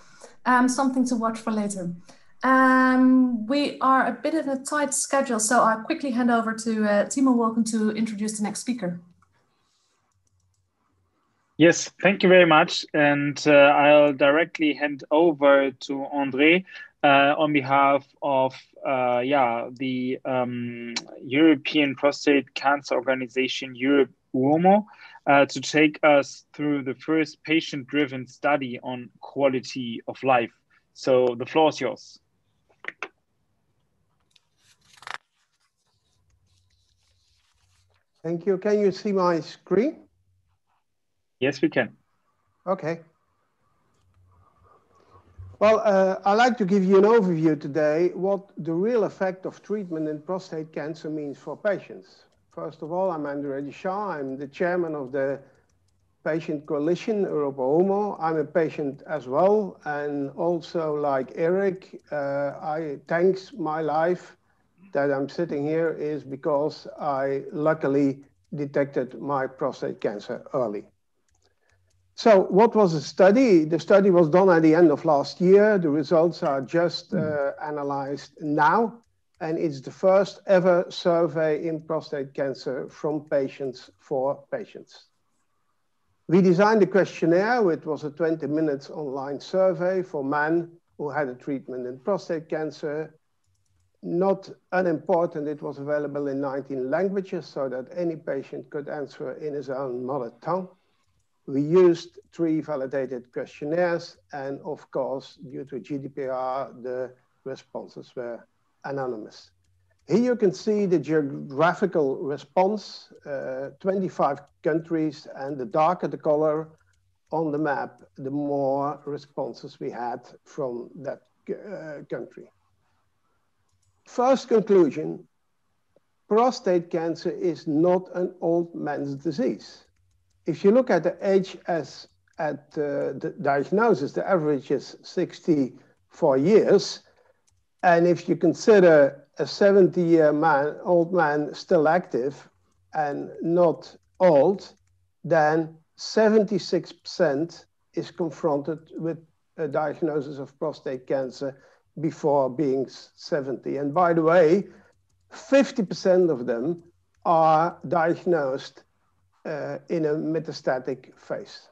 Um, something to watch for later. Um, we are a bit in a tight schedule, so I'll quickly hand over to uh, Tiemo Wölken to introduce the next speaker. Yes, thank you very much. And uh, I'll directly hand over to André uh, on behalf of uh, yeah the um, European Prostate Cancer Organization, Europa Uomo uh, to take us through the first patient driven study on quality of life. So the floor is yours. Thank you. Can you see my screen? Yes, we can. Okay. Well, uh, I'd like to give you an overview today what the real effect of treatment in prostate cancer means for patients. First of all, I'm André Deschamps. I'm the chairman of the Patient Coalition Europa Uomo. I'm a patient as well. And also like Eric, uh, I thanks my life that I'm sitting here is because I luckily detected my prostate cancer early. So what was the study? The study was done at the end of last year. The results are just uh, hmm. analyzed now. And it's the first ever survey in prostate cancer from patients for patients. We designed a questionnaire, which was a 20 minutes online survey for men who had a treatment in prostate cancer. Not unimportant, it was available in 19 languages so that any patient could answer in his own mother tongue. We used three validated questionnaires, and of course, due to GDPR, the responses were anonymous. Here you can see the geographical response, uh, 25 countries, and the darker the color on the map, the more responses we had from that uh, country. First conclusion, prostate cancer is not an old man's disease if you look at the age as at uh, the diagnosis, the average is 64 years. And if you consider a 70 year man, old man still active and not old, then 76% is confronted with a diagnosis of prostate cancer before being 70. And by the way, 50% of them are diagnosed uh, in a metastatic phase.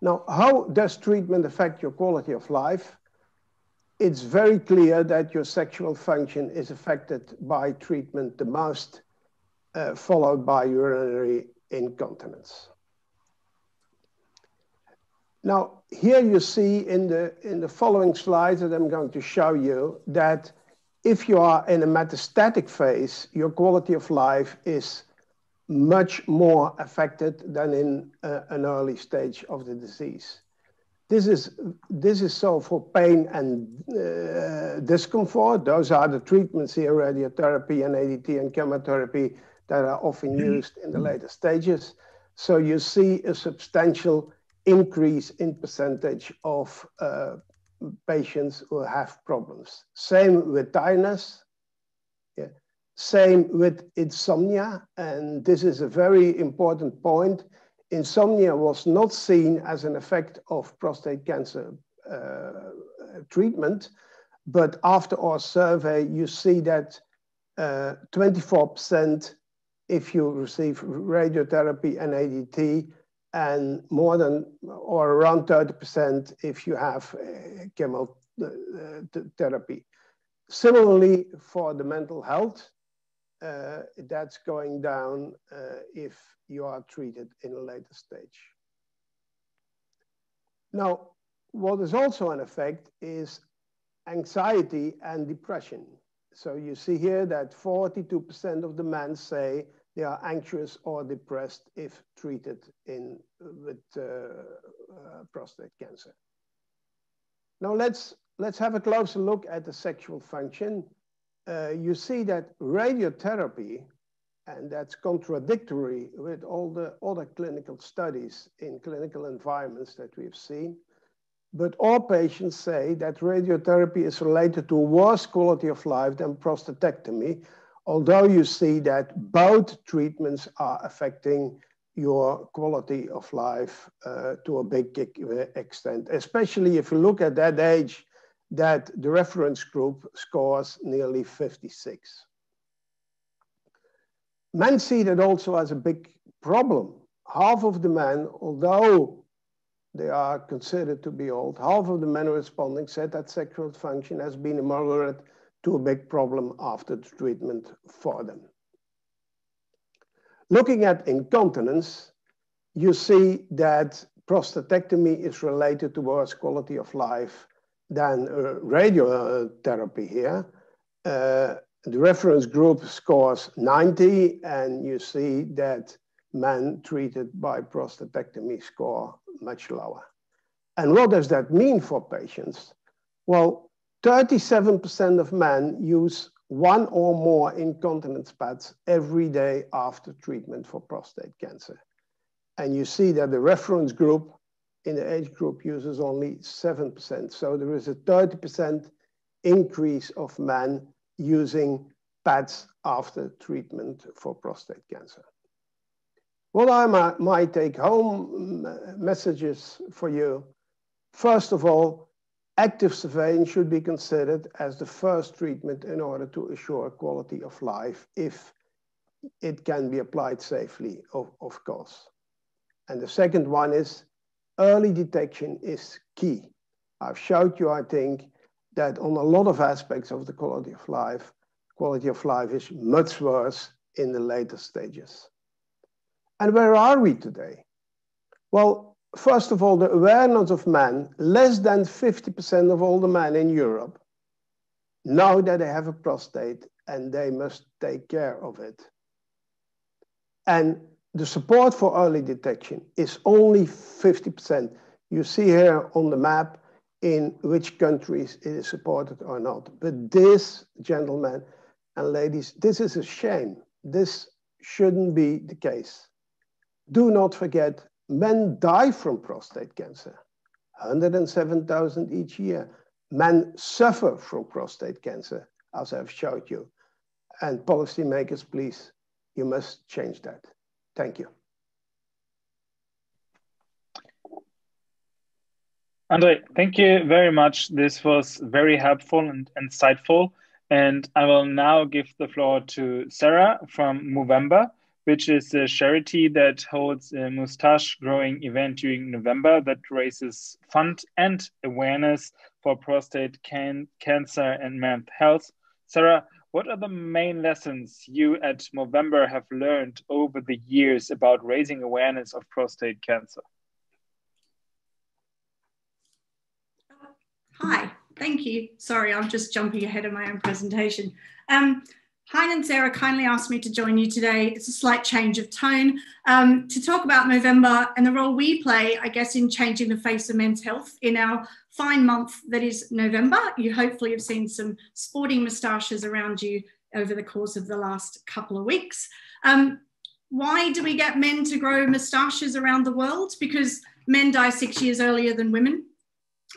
Now, how does treatment affect your quality of life? It's very clear that your sexual function is affected by treatment the most, uh, followed by urinary incontinence. Now, here you see in the, in the following slides that I'm going to show you that if you are in a metastatic phase, your quality of life is much more affected than in uh, an early stage of the disease. This is, this is so for pain and uh, discomfort. Those are the treatments here, radiotherapy and ADT and chemotherapy that are often mm-hmm. used in the later stages. So you see a substantial increase in percentage of uh, patients who have problems. Same with tiredness, same with insomnia, and this is a very important point. Insomnia was not seen as an effect of prostate cancer uh, treatment, but after our survey, you see that 24% uh, if you receive radiotherapy and ADT, and more than or around 30% if you have uh, chemotherapy. Similarly, for the mental health, uh, that's going down uh, if you are treated in a later stage. Now, what is also an effect is anxiety and depression. So you see here that 42% of the men say they are anxious or depressed if treated in, with uh, uh, prostate cancer. Now let's, let's have a closer look at the sexual function uh, you see that radiotherapy, and that's contradictory with all the other clinical studies in clinical environments that we've seen. But all patients say that radiotherapy is related to worse quality of life than prostatectomy, although you see that both treatments are affecting your quality of life uh, to a big extent, especially if you look at that age that the reference group scores nearly 56. Men see that also as a big problem. Half of the men, although they are considered to be old, half of the men responding said that sexual function has been a moderate to a big problem after the treatment for them. Looking at incontinence, you see that prostatectomy is related to worse quality of life than uh, radiotherapy here. Uh, the reference group scores 90, and you see that men treated by prostatectomy score much lower. And what does that mean for patients? Well, 37% of men use one or more incontinence pads every day after treatment for prostate cancer. And you see that the reference group in the age group uses only 7%. So there is a 30% increase of men using pads after treatment for prostate cancer. What are my, my take home messages for you? First of all, active surveillance should be considered as the first treatment in order to assure quality of life if it can be applied safely, of, of course. And the second one is early detection is key. I've showed you, I think, that on a lot of aspects of the quality of life, quality of life is much worse in the later stages. And where are we today? Well, first of all, the awareness of men, less than 50% of all the men in Europe know that they have a prostate and they must take care of it. And the support for early detection is only 50%. You see here on the map in which countries it is supported or not. But this, gentlemen and ladies, this is a shame. This shouldn't be the case. Do not forget, men die from prostate cancer, 107,000 each year. Men suffer from prostate cancer, as I've showed you. And policymakers, please, you must change that. Thank you. Andre, thank you very much. This was very helpful and insightful. And I will now give the floor to Sarah from Movember, which is a charity that holds a mustache growing event during November that raises fund and awareness for prostate can cancer and men's health. Sarah, what are the main lessons you at Movember have learned over the years about raising awareness of prostate cancer? Hi, thank you. Sorry, I'm just jumping ahead of my own presentation. Um, Hein and Sarah kindly asked me to join you today. It's a slight change of tone um, to talk about Movember and the role we play, I guess, in changing the face of men's health in our fine month that is November. You hopefully have seen some sporting moustaches around you over the course of the last couple of weeks. Um, why do we get men to grow moustaches around the world? Because men die six years earlier than women.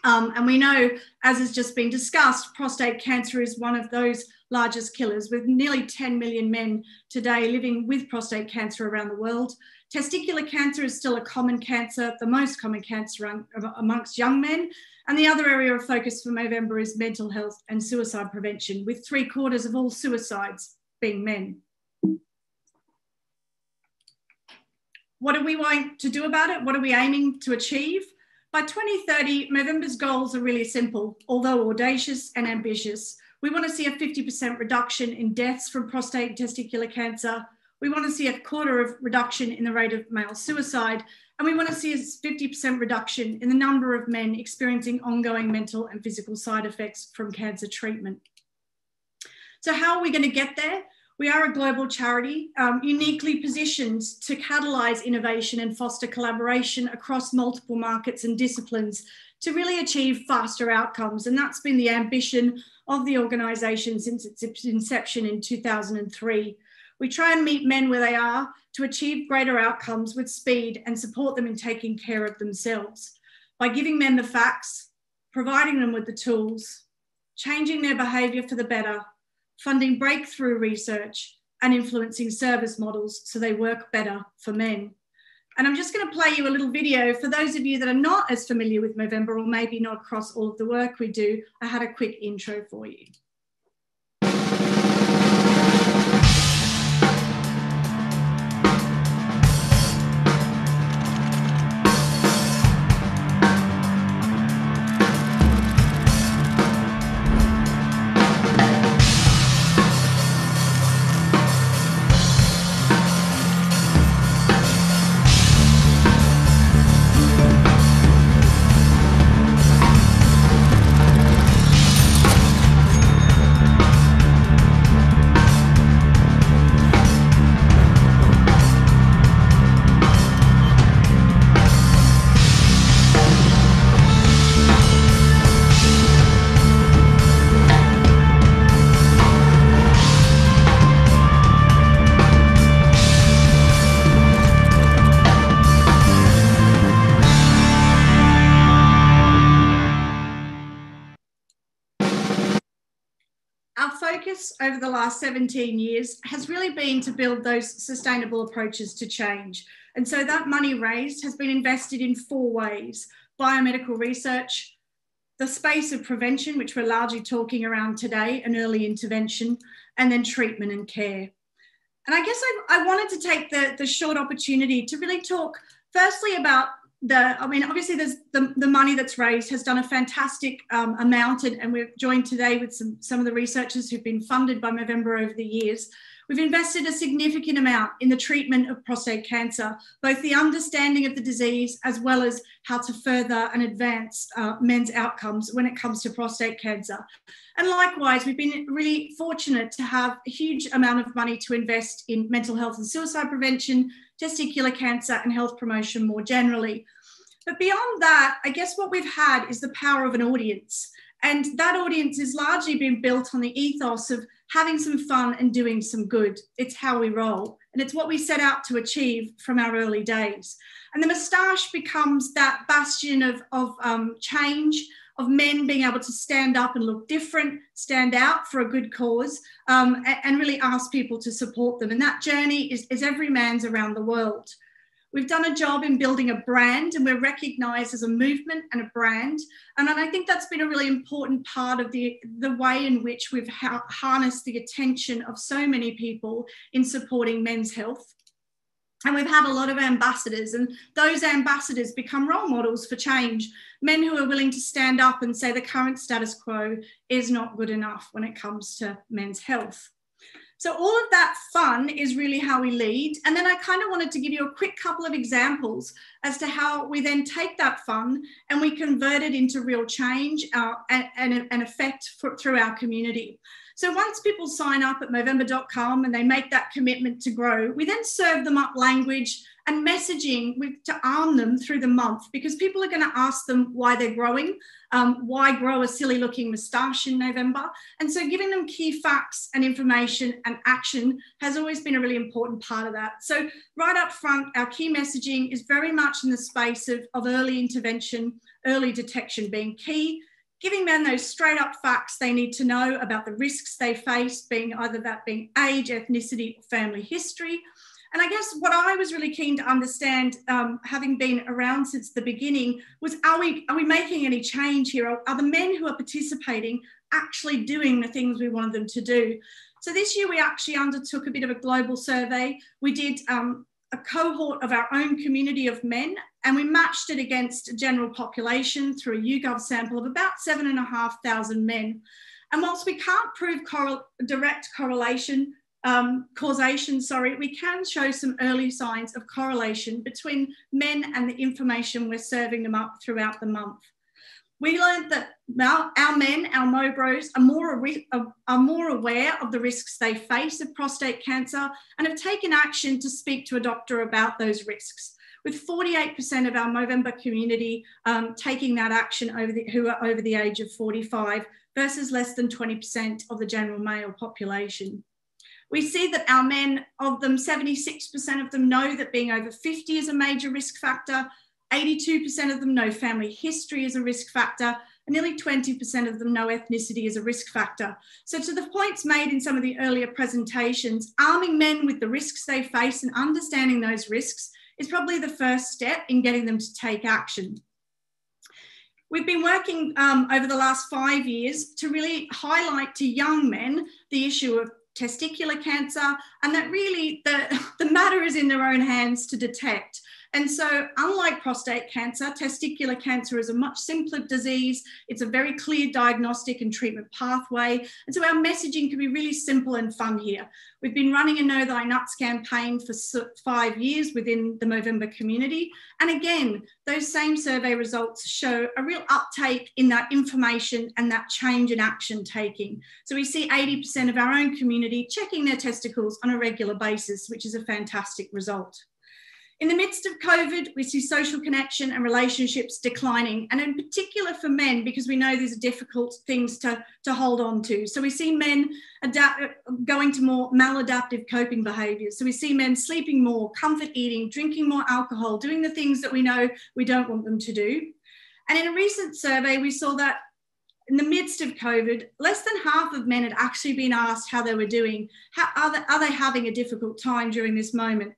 Um, and we know, as has just been discussed, prostate cancer is one of those largest killers, with nearly 10 million men today living with prostate cancer around the world. Testicular cancer is still a common cancer, the most common cancer amongst young men. And the other area of focus for Movember is mental health and suicide prevention, with three quarters of all suicides being men. What do we want to do about it? What are we aiming to achieve? By 2030, Movember's goals are really simple, although audacious and ambitious. We want to see a 50% reduction in deaths from prostate and testicular cancer. We want to see a quarter of reduction in the rate of male suicide. And we want to see a 50% reduction in the number of men experiencing ongoing mental and physical side effects from cancer treatment. So, how are we going to get there? We are a global charity, um, uniquely positioned to catalyse innovation and foster collaboration across multiple markets and disciplines to really achieve faster outcomes. And that's been the ambition of the organisation since its inception in 2003. We try and meet men where they are to achieve greater outcomes with speed and support them in taking care of themselves by giving men the facts, providing them with the tools, changing their behaviour for the better, funding breakthrough research, and influencing service models so they work better for men. And I'm just going to play you a little video for those of you that are not as familiar with Movember or maybe not across all of the work we do. I had a quick intro for you. Over the last 17 years has really been to build those sustainable approaches to change. And so that money raised has been invested in four ways biomedical research, the space of prevention, which we're largely talking around today, and early intervention, and then treatment and care. And I guess I, I wanted to take the, the short opportunity to really talk firstly about the, I mean, obviously there's the, the money that's raised has done a fantastic um, amount and, and we're joined today with some, some of the researchers who've been funded by Movember over the years. We've invested a significant amount in the treatment of prostate cancer, both the understanding of the disease as well as how to further and advance uh, men's outcomes when it comes to prostate cancer. And likewise, we've been really fortunate to have a huge amount of money to invest in mental health and suicide prevention, testicular cancer, and health promotion more generally. But beyond that, I guess what we've had is the power of an audience. And that audience has largely been built on the ethos of having some fun and doing some good. It's how we roll. And it's what we set out to achieve from our early days. And the moustache becomes that bastion of, of um, change, of men being able to stand up and look different, stand out for a good cause, um, and, and, really ask people to support them. And that journey is, is every man's around the world. We've done a job in building a brand and we're recognized as a movement and a brand. And, I think that's been a really important part of the, the way in which we've ha harnessed the attention of so many people in supporting men's health. And we've had a lot of ambassadors, and those ambassadors become role models for change. Men who are willing to stand up and say the current status quo is not good enough when it comes to men's health. So all of that fun is really how we lead. And then I kind of wanted to give you a quick couple of examples as to how we then take that fun and we convert it into real change uh, and, and effect for, through our community. So once people sign up at Movember.com and they make that commitment to grow, we then serve them up language and messaging with, to arm them through the month because people are going to ask them why they're growing, um, why grow a silly looking moustache in November. And so giving them key facts and information and action has always been a really important part of that. So right up front, our key messaging is very much in the space of, of early intervention, early detection being key giving men those straight up facts they need to know about the risks they face, being either that being age, ethnicity, or family history, and I guess what I was really keen to understand, um, having been around since the beginning, was are we are we making any change here? Are, are the men who are participating actually doing the things we wanted them to do? So this year we actually undertook a bit of a global survey. We did um, a cohort of our own community of men, and we matched it against general population through a YouGov sample of about seven and a half thousand men. And whilst we can't prove direct correlation um, causation, sorry, we can show some early signs of correlation between men and the information we're serving them up throughout the month. We learned that our, our men, our Mobros, are more, are more aware of the risks they face of prostate cancer and have taken action to speak to a doctor about those risks with 48% of our Movember community um, taking that action over the, who are over the age of 45 versus less than 20% of the general male population. We see that our men, of them, 76% of them know that being over 50 is a major risk factor. 82% of them know family history is a risk factor. And nearly 20% of them know ethnicity is a risk factor. So, to the points made in some of the earlier presentations, arming men with the risks they face and understanding those risks is probably the first step in getting them to take action. We've been working um, over the last five years to really highlight to young men the issue of testicular cancer, and that really the, the matter is in their own hands to detect. And so, unlike prostate cancer, testicular cancer is a much simpler disease. It's a very clear diagnostic and treatment pathway. And so, our messaging can be really simple and fun here. We've been running a Know Thy Nuts campaign for five years within the Movember community. And again, those same survey results show a real uptake in that information and that change in action taking. So, we see 80% of our own community checking their testicles on a regular basis, which is a fantastic result. In the midst of COVID, we see social connection and relationships declining, and in particular for men, because we know these are difficult things to, to hold on to. So we see men adapt, going to more maladaptive coping behaviors. So we see men sleeping more, comfort eating, drinking more alcohol, doing the things that we know we don't want them to do. And in a recent survey, we saw that in the midst of COVID, less than half of men had actually been asked how they were doing. How, are, they, are they having a difficult time during this moment?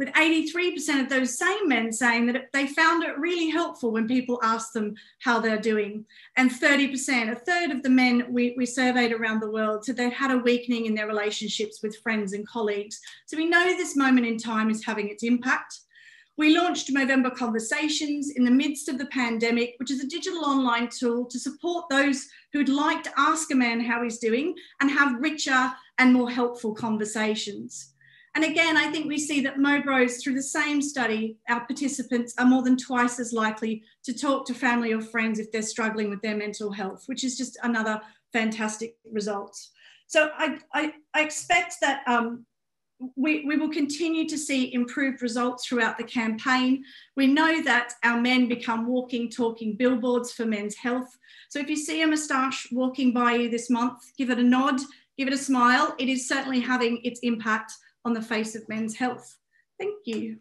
With 83% of those same men saying that they found it really helpful when people asked them how they're doing. And 30%, a third of the men we, we surveyed around the world said they'd had a weakening in their relationships with friends and colleagues. So we know this moment in time is having its impact. We launched Movember Conversations in the midst of the pandemic, which is a digital online tool to support those who'd like to ask a man how he's doing and have richer and more helpful conversations. And again, I think we see that Mobros, through the same study, our participants are more than twice as likely to talk to family or friends if they're struggling with their mental health, which is just another fantastic result. So I, I, I expect that um, we, we will continue to see improved results throughout the campaign. We know that our men become walking, talking billboards for men's health. So if you see a moustache walking by you this month, give it a nod, give it a smile. It is certainly having its impact on the face of men's health. Thank you.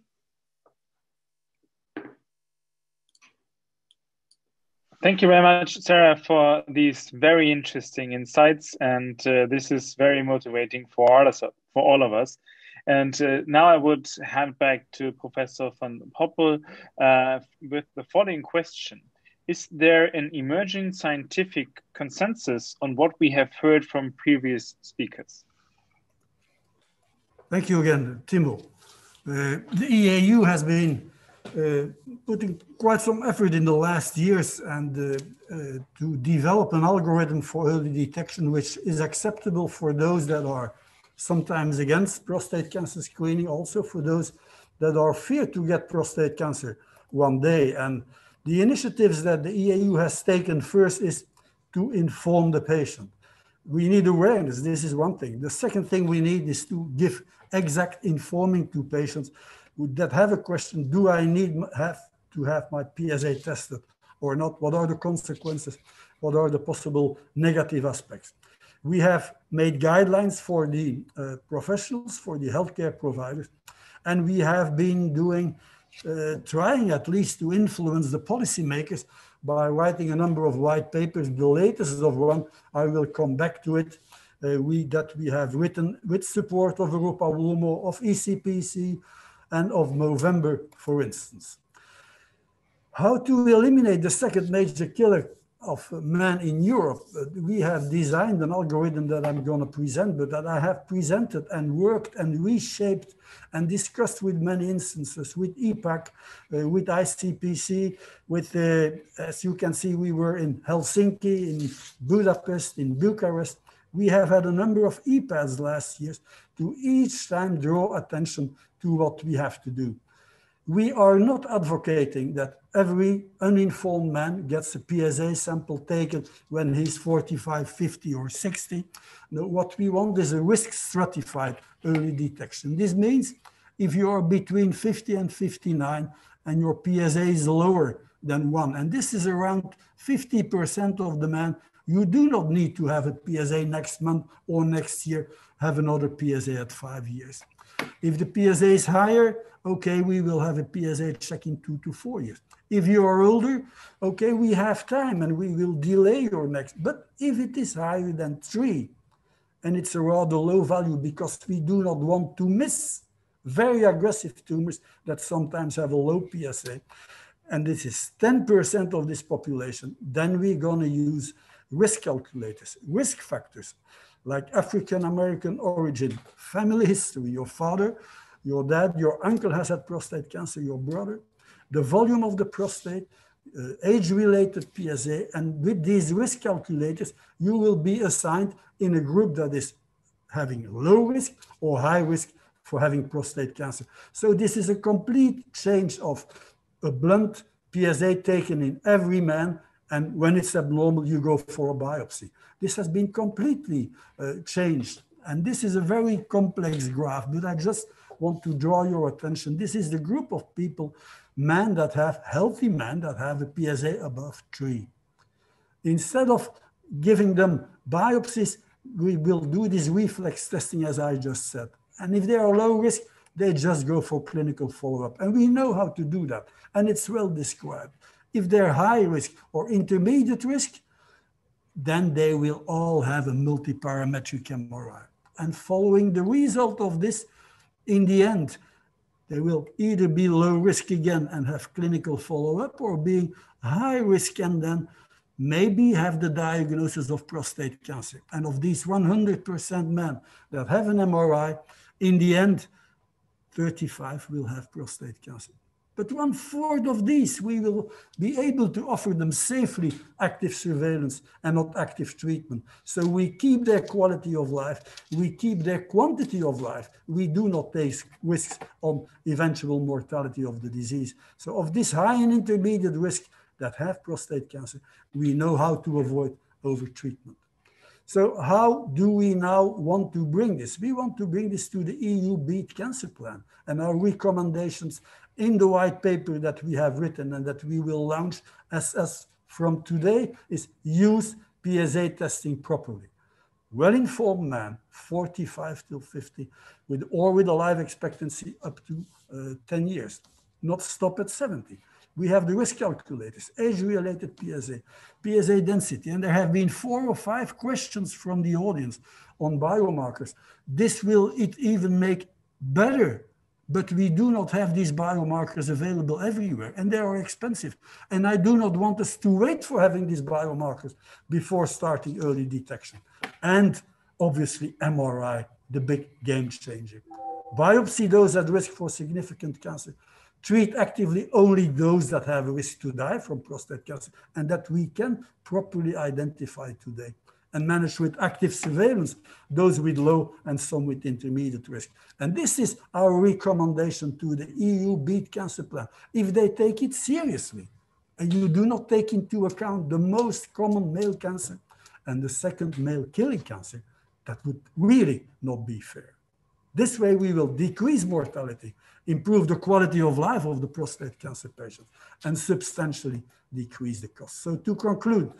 Thank you very much, Sarah, for these very interesting insights. And uh, this is very motivating for all, us, for all of us. And uh, now I would hand back to Professor van Poppel uh, with the following question. Is there an emerging scientific consensus on what we have heard from previous speakers? Thank you again, Tiemo. Uh, the EAU has been uh, putting quite some effort in the last years and uh, uh, to develop an algorithm for early detection which is acceptable for those that are sometimes against prostate cancer screening, also for those that are feared to get prostate cancer one day. And the initiatives that the EAU has taken first is to inform the patient. We need awareness. This is one thing. The second thing we need is to give exact informing to patients that have a question. Do I need have to have my PSA tested or not? What are the consequences? What are the possible negative aspects? We have made guidelines for the uh, professionals, for the healthcare providers, and we have been doing, uh, trying at least to influence the policymakers by writing a number of white papers. The latest of one, I will come back to it, uh, we that we have written with support of Europa Uomo, of ECPC, and of Movember, for instance. How to eliminate the second major killer of man in Europe. We have designed an algorithm that I'm going to present, but that I have presented and worked and reshaped and discussed with many instances, with EPAC, uh, with ICPC, with, uh, as you can see, we were in Helsinki, in Budapest, in Bucharest. We have had a number of EPADs last year to each time draw attention to what we have to do. We are not advocating that every uninformed man gets a PSA sample taken when he's 45, 50, or 60. No, what we want is a risk stratified early detection. This means if you are between 50 and 59 and your PSA is lower than one, and this is around 50% of the men, you do not need to have a PSA next month or next year, have another PSA at five years. If the PSA is higher, okay, we will have a PSA check in two to four years. If you are older, okay, we have time and we will delay your next. But if it is higher than three, and it's a rather low value because we do not want to miss very aggressive tumors that sometimes have a low PSA, and this is 10% of this population, then we're going to use risk calculators, risk factors like African American origin, family history, your father your dad, your uncle has had prostate cancer, your brother, the volume of the prostate, uh, age-related PSA, and with these risk calculators, you will be assigned in a group that is having low risk or high risk for having prostate cancer. So this is a complete change of a blunt PSA taken in every man, and when it's abnormal, you go for a biopsy. This has been completely uh, changed, and this is a very complex graph, but I just want to draw your attention. This is the group of people, men that have, healthy men that have a PSA above three. Instead of giving them biopsies, we will do this reflex testing as I just said. And if they are low risk, they just go for clinical follow-up. And we know how to do that. And it's well described. If they're high risk or intermediate risk, then they will all have a multi-parametric MRI. And following the result of this, in the end, they will either be low risk again and have clinical follow-up or being high risk and then maybe have the diagnosis of prostate cancer. And of these 100% men that have an MRI, in the end, 35 will have prostate cancer. But one fourth of these, we will be able to offer them safely active surveillance and not active treatment. So we keep their quality of life, we keep their quantity of life. We do not take risks on eventual mortality of the disease. So of this high and intermediate risk that have prostate cancer, we know how to avoid overtreatment. So how do we now want to bring this? We want to bring this to the EU Beat Cancer Plan and our recommendations in the white paper that we have written and that we will launch as, as from today is use PSA testing properly. Well-informed man, 45 till 50, with or with a life expectancy up to uh, 10 years, not stop at 70 we have the risk calculators, age-related PSA, PSA density, and there have been four or five questions from the audience on biomarkers. This will it even make better, but we do not have these biomarkers available everywhere, and they are expensive. And I do not want us to wait for having these biomarkers before starting early detection. And obviously MRI, the big game changer. Biopsy those at risk for significant cancer treat actively only those that have a risk to die from prostate cancer and that we can properly identify today and manage with active surveillance those with low and some with intermediate risk. And this is our recommendation to the EU Beat Cancer Plan. If they take it seriously and you do not take into account the most common male cancer and the second male killing cancer, that would really not be fair. This way we will decrease mortality improve the quality of life of the prostate cancer patients, and substantially decrease the cost. So to conclude,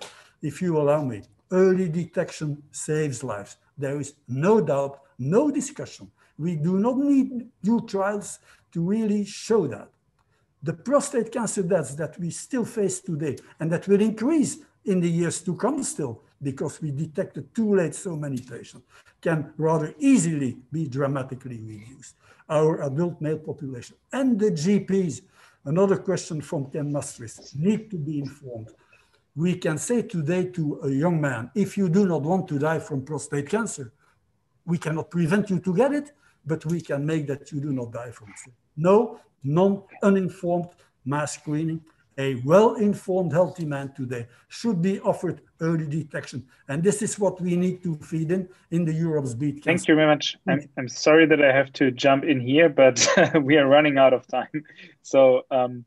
if you allow me, early detection saves lives. There is no doubt, no discussion. We do not need new trials to really show that. The prostate cancer deaths that we still face today and that will increase in the years to come still because we detected too late so many patients can rather easily be dramatically reduced our adult male population. And the GPs, another question from Ken Mastris, need to be informed. We can say today to a young man, if you do not want to die from prostate cancer, we cannot prevent you to get it, but we can make that you do not die from it. No, non-uninformed mass screening a well-informed, healthy man today should be offered early detection. And this is what we need to feed in in the Europe's beat. Thank you very much. I'm, I'm sorry that I have to jump in here, but we are running out of time. So, um,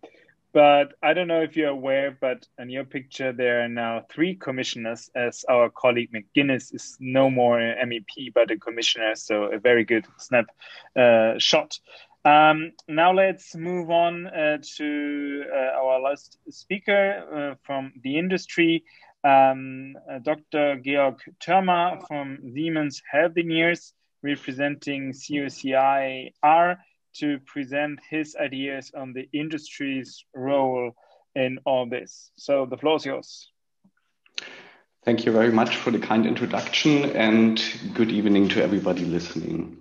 but I don't know if you're aware, but in your picture, there are now three commissioners as our colleague McGuinness is no more an MEP, but a commissioner. So a very good snap uh, shot. Um, now let's move on uh, to uh, our last speaker uh, from the industry, um, uh, Dr. Gregor Thörmer from Siemens Healthineers, representing COCIR to present his ideas on the industry's role in all this. So the floor is yours. Thank you very much for the kind introduction and good evening to everybody listening.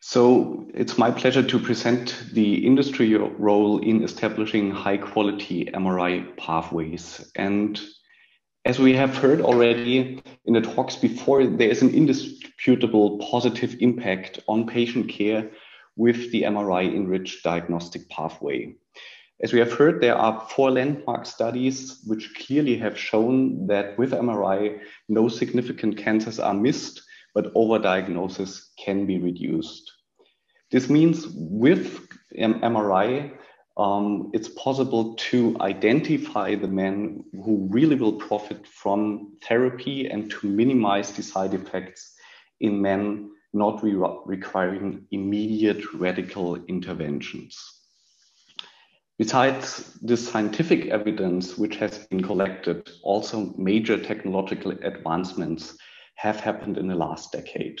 So it's my pleasure to present the industry role in establishing high quality MRI pathways. And as we have heard already in the talks before, there is an indisputable positive impact on patient care with the MRI enriched diagnostic pathway. As we have heard, there are four landmark studies which clearly have shown that with MRI, no significant cancers are missed, but overdiagnosis can be reduced. This means with MRI, um, it's possible to identify the men who really will profit from therapy and to minimize the side effects in men not re requiring immediate radical interventions. Besides this scientific evidence which has been collected, also major technological advancements have happened in the last decade.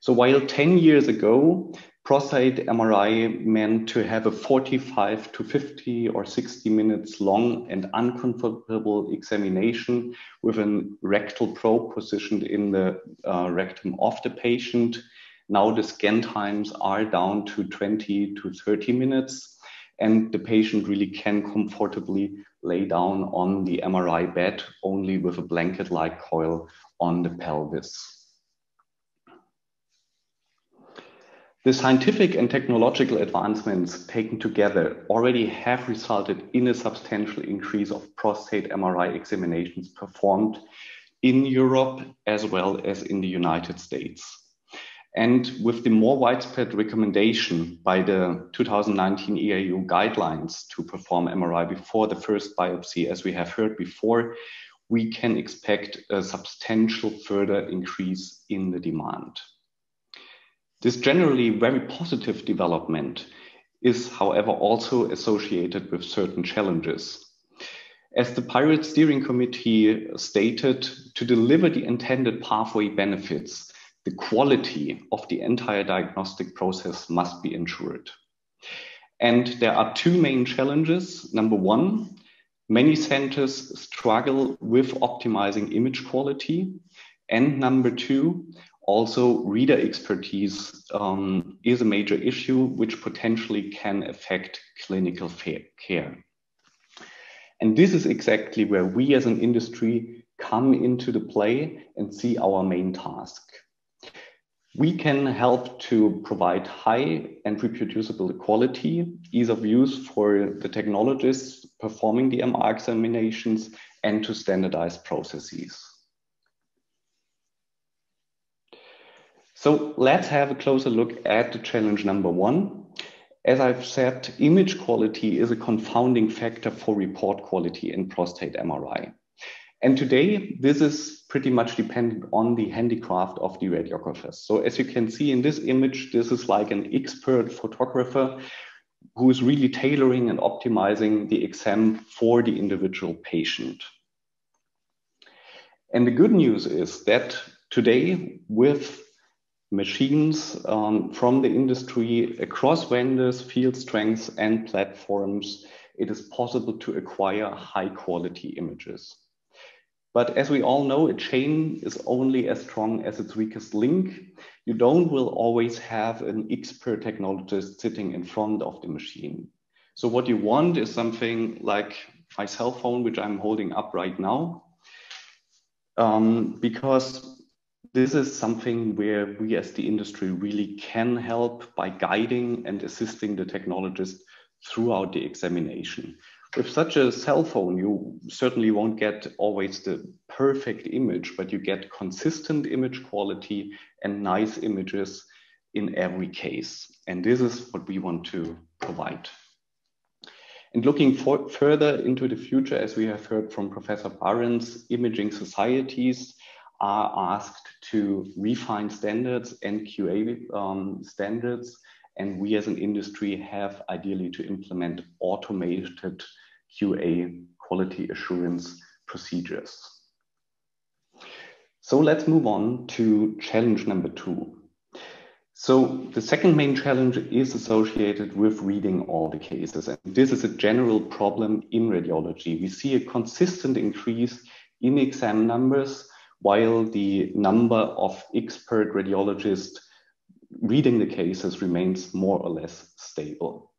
So while 10 years ago, prostate MRI meant to have a 45 to 50 or 60 minutes long and uncomfortable examination with a rectal probe positioned in the uh, rectum of the patient. Now the scan times are down to 20 to 30 minutes and the patient really can comfortably lay down on the MRI bed only with a blanket-like coil on the pelvis. The scientific and technological advancements taken together already have resulted in a substantial increase of prostate MRI examinations performed in Europe as well as in the United States. And with the more widespread recommendation by the 2019 EAU guidelines to perform MRI before the first biopsy, as we have heard before, we can expect a substantial further increase in the demand. This generally very positive development is, however, also associated with certain challenges. As the PI-RADS Steering Committee stated, to deliver the intended pathway benefits, the quality of the entire diagnostic process must be ensured. And there are two main challenges. Number one, many centers struggle with optimizing image quality. And number two, also, reader expertise um, is a major issue which potentially can affect clinical care. And this is exactly where we as an industry come into the play and see our main task. We can help to provide high and reproducible quality, ease of use for the technologists performing the MR examinations, and to standardize processes. So let's have a closer look at the challenge number one. As I've said, image quality is a confounding factor for report quality in prostate MRI. And today, this is pretty much dependent on the handicraft of the radiographers. So as you can see in this image, this is like an expert photographer who is really tailoring and optimizing the exam for the individual patient. And the good news is that today, with machines um, from the industry across vendors, field strengths, and platforms, it is possible to acquire high quality images. But as we all know, a chain is only as strong as its weakest link. You don't will always have an expert technologist sitting in front of the machine. So what you want is something like my cell phone, which I'm holding up right now, um, because this is something where we as the industry really can help by guiding and assisting the technologist throughout the examination. With such a cell phone, you certainly won't get always the perfect image, but you get consistent image quality and nice images in every case. And this is what we want to provide. And looking for, further into the future, as we have heard from Professor Barentsz, imaging societies are asked to refine standards and QA um, standards. And we as an industry have ideally to implement automated QA quality assurance procedures. So let's move on to challenge number two. So the second main challenge is associated with reading all the cases. And this is a general problem in radiology. We see a consistent increase in exam numbers while the number of expert radiologists reading the cases remains more or less stable.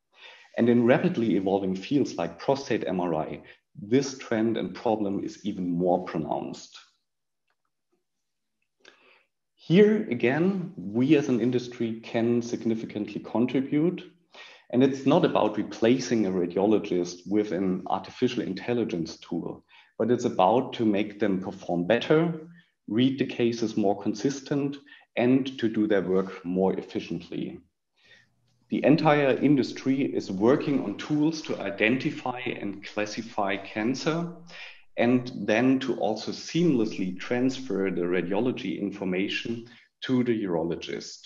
And in rapidly evolving fields like prostate MRI, this trend and problem is even more pronounced. Here again, we as an industry can significantly contribute. And it's not about replacing a radiologist with an artificial intelligence tool, but it's about to make them perform better read the cases more consistent, and to do their work more efficiently. The entire industry is working on tools to identify and classify cancer and then to also seamlessly transfer the radiology information to the urologist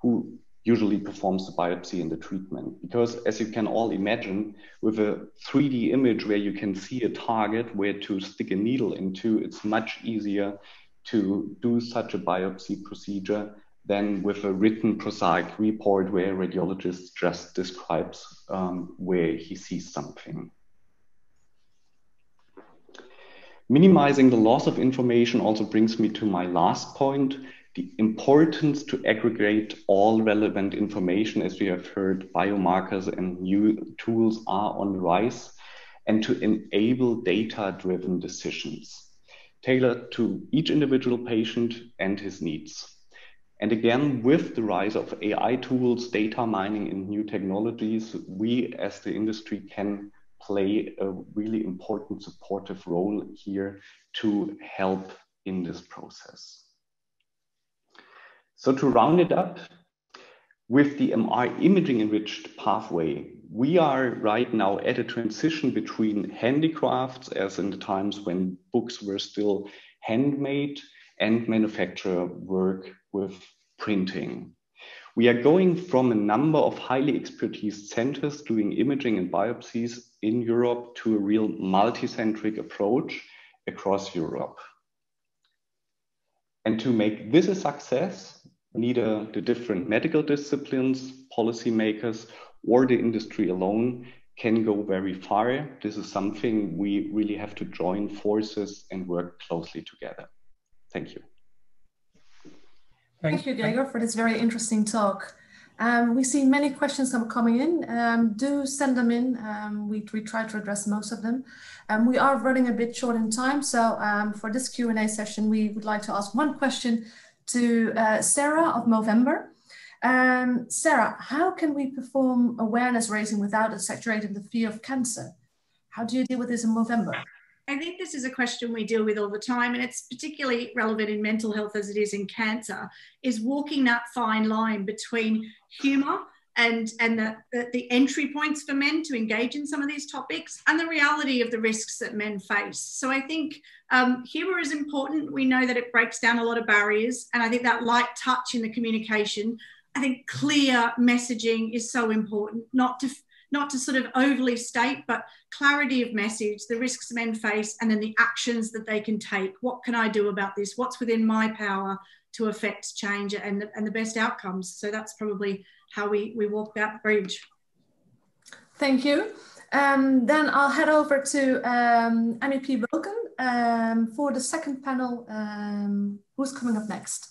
who usually performs the biopsy and the treatment. Because as you can all imagine, with a 3D image where you can see a target where to stick a needle into, it's much easier to do such a biopsy procedure than with a written prosaic report where a radiologist just describes um, where he sees something. Minimizing the loss of information also brings me to my last point, the importance to aggregate all relevant information. As we have heard, biomarkers and new tools are on the rise and to enable data-driven decisions tailored to each individual patient and his needs. And again, with the rise of AI tools, data mining, and new technologies, we as the industry can play a really important supportive role here to help in this process. So to round it up, with the MR imaging enriched pathway, we are right now at a transition between handicrafts, as in the times when books were still handmade, and manufacturer work with printing. We are going from a number of highly expertise centers doing imaging and biopsies in Europe to a real multi-centric approach across Europe. And to make this a success, neither the different medical disciplines, policymakers, or the industry alone can go very far. This is something we really have to join forces and work closely together. Thank you. Thank you, Gregor, for this very interesting talk. Um, we see many questions coming in. Um, do send them in. Um, we, we try to address most of them. Um, we are running a bit short in time, so um, for this Q&A session, we would like to ask one question to uh, Sarah of Movember. Um, Sarah, how can we perform awareness raising without saturating the fear of cancer? How do you deal with this in Movember? I think this is a question we deal with all the time, and it's particularly relevant in mental health as it is in cancer, is walking that fine line between humour and, and the, the, the, entry points for men to engage in some of these topics and the reality of the risks that men face. So I think um, humour is important. We know that it breaks down a lot of barriers, and I think that light touch in the communication, I think clear messaging is so important, not to not to sort of overly state, but clarity of message, the risks men face, and then the actions that they can take. What can I do about this? What's within my power to affect change and the, and the best outcomes? So that's probably how we, we walk that bridge. Thank you. Um, then I'll head over to um, MEP Wölken um, for the second panel. Um, who's coming up next?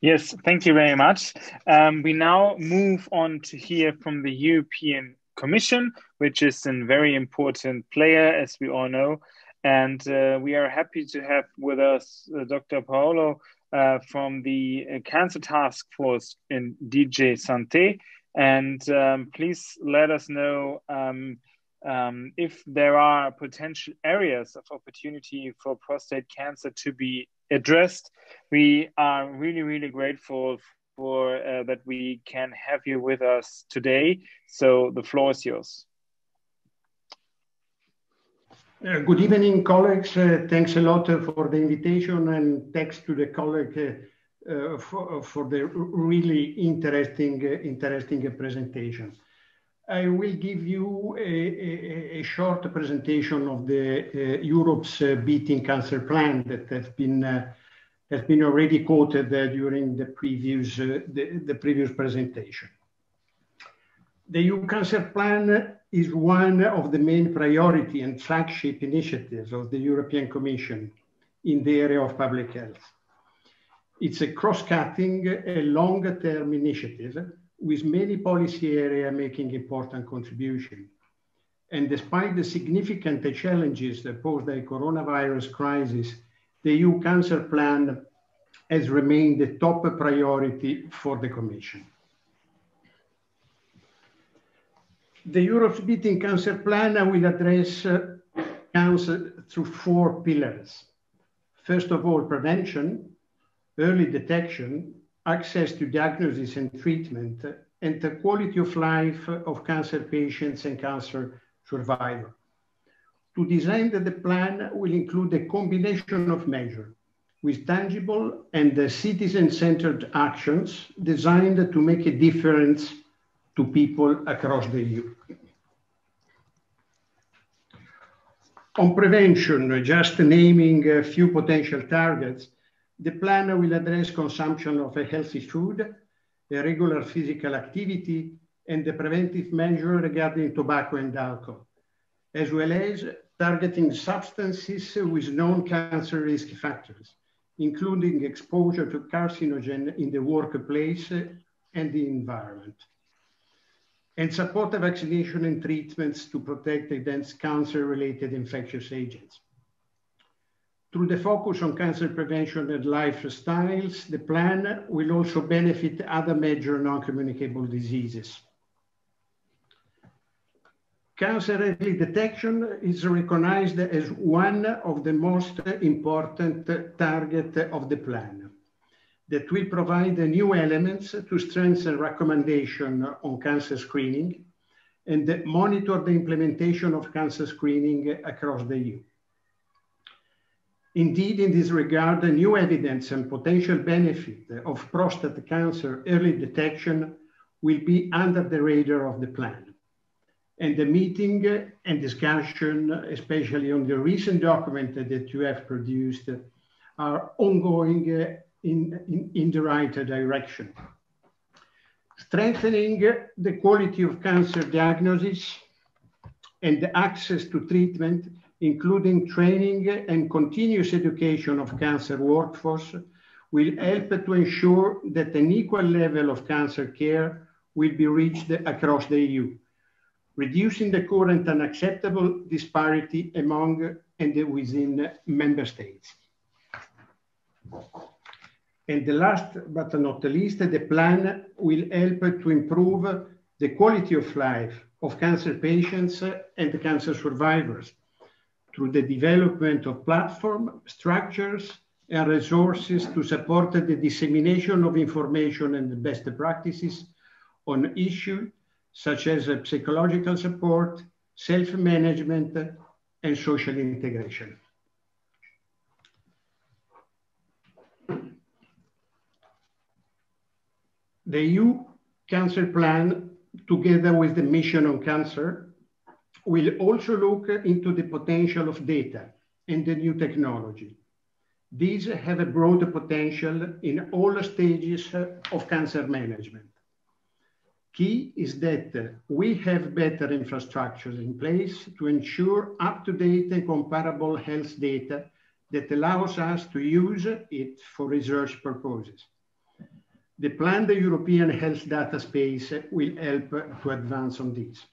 Yes, thank you very much. Um, we now move on to hear from the European Commission, which is a very important player, as we all know. And uh, we are happy to have with us uh, Dr. Paolo uh, from the uh, Cancer Task Force in DG Sante. And um, please let us know um, um, if there are potential areas of opportunity for prostate cancer to be addressed. We are really, really grateful for uh, that we can have you with us today. So the floor is yours. Uh, good evening, colleagues. Uh, thanks a lot uh, for the invitation and thanks to the colleague for, for the really interesting, interesting presentation. I will give you a, a, a short presentation of the uh, Europe's uh, Beating Cancer Plan that has been uh, has been already quoted during the previous the, the, previous presentation. The EU Cancer Plan is one of the main priority and flagship initiatives of the European Commission in the area of public health. It's a cross-cutting, a long-term initiative with many policy areas making important contribution. And despite the significant challenges posed by the coronavirus crisis, the EU Cancer Plan has remained the top priority for the Commission. The Europe's Beating Cancer Plan will address uh, cancer through four pillars. First of all, prevention, early detection, access to diagnosis and treatment, and the quality of life of cancer patients and cancer survivors. To design the plan will include a combination of measures with tangible and citizen-centered actions designed to make a difference to people across the EU. On prevention, just naming a few potential targets, the plan will address consumption of a healthy food, a regular physical activity, and the preventive measure regarding tobacco and alcohol, as well as targeting substances with known cancer risk factors, including exposure to carcinogen in the workplace and the environment, and support vaccination and treatments to protect against cancer-related infectious agents. Through the focus on cancer prevention and lifestyles, the plan will also benefit other major non-communicable diseases. Cancer early detection is recognized as one of the most important targets of the plan that will provide new elements to strengthen recommendation on cancer screening and monitor the implementation of cancer screening across the EU. Indeed, in this regard, the new evidence and potential benefit of prostate cancer early detection will be under the radar of the plan. And the meeting and discussion, especially on the recent document that you have produced, are ongoing in, in, in the right direction. Strengthening the quality of cancer diagnosis and access to treatment including training and continuous education of cancer workforce, will help to ensure that an equal level of cancer care will be reached across the EU, reducing the current unacceptable disparity among and within member states. And the last but not the least, the plan will help to improve the quality of life of cancer patients and cancer survivors through the development of platform, structures, and resources to support the dissemination of information and best practices on issues such as psychological support, self-management, and social integration. The EU Cancer Plan, together with the Mission on Cancer, will also look into the potential of data and the new technology. These have a broader potential in all stages of cancer management. Key is that we have better infrastructures in place to ensure up-to-date and comparable health data that allows us to use it for research purposes. The planned European health data space will help to advance on this.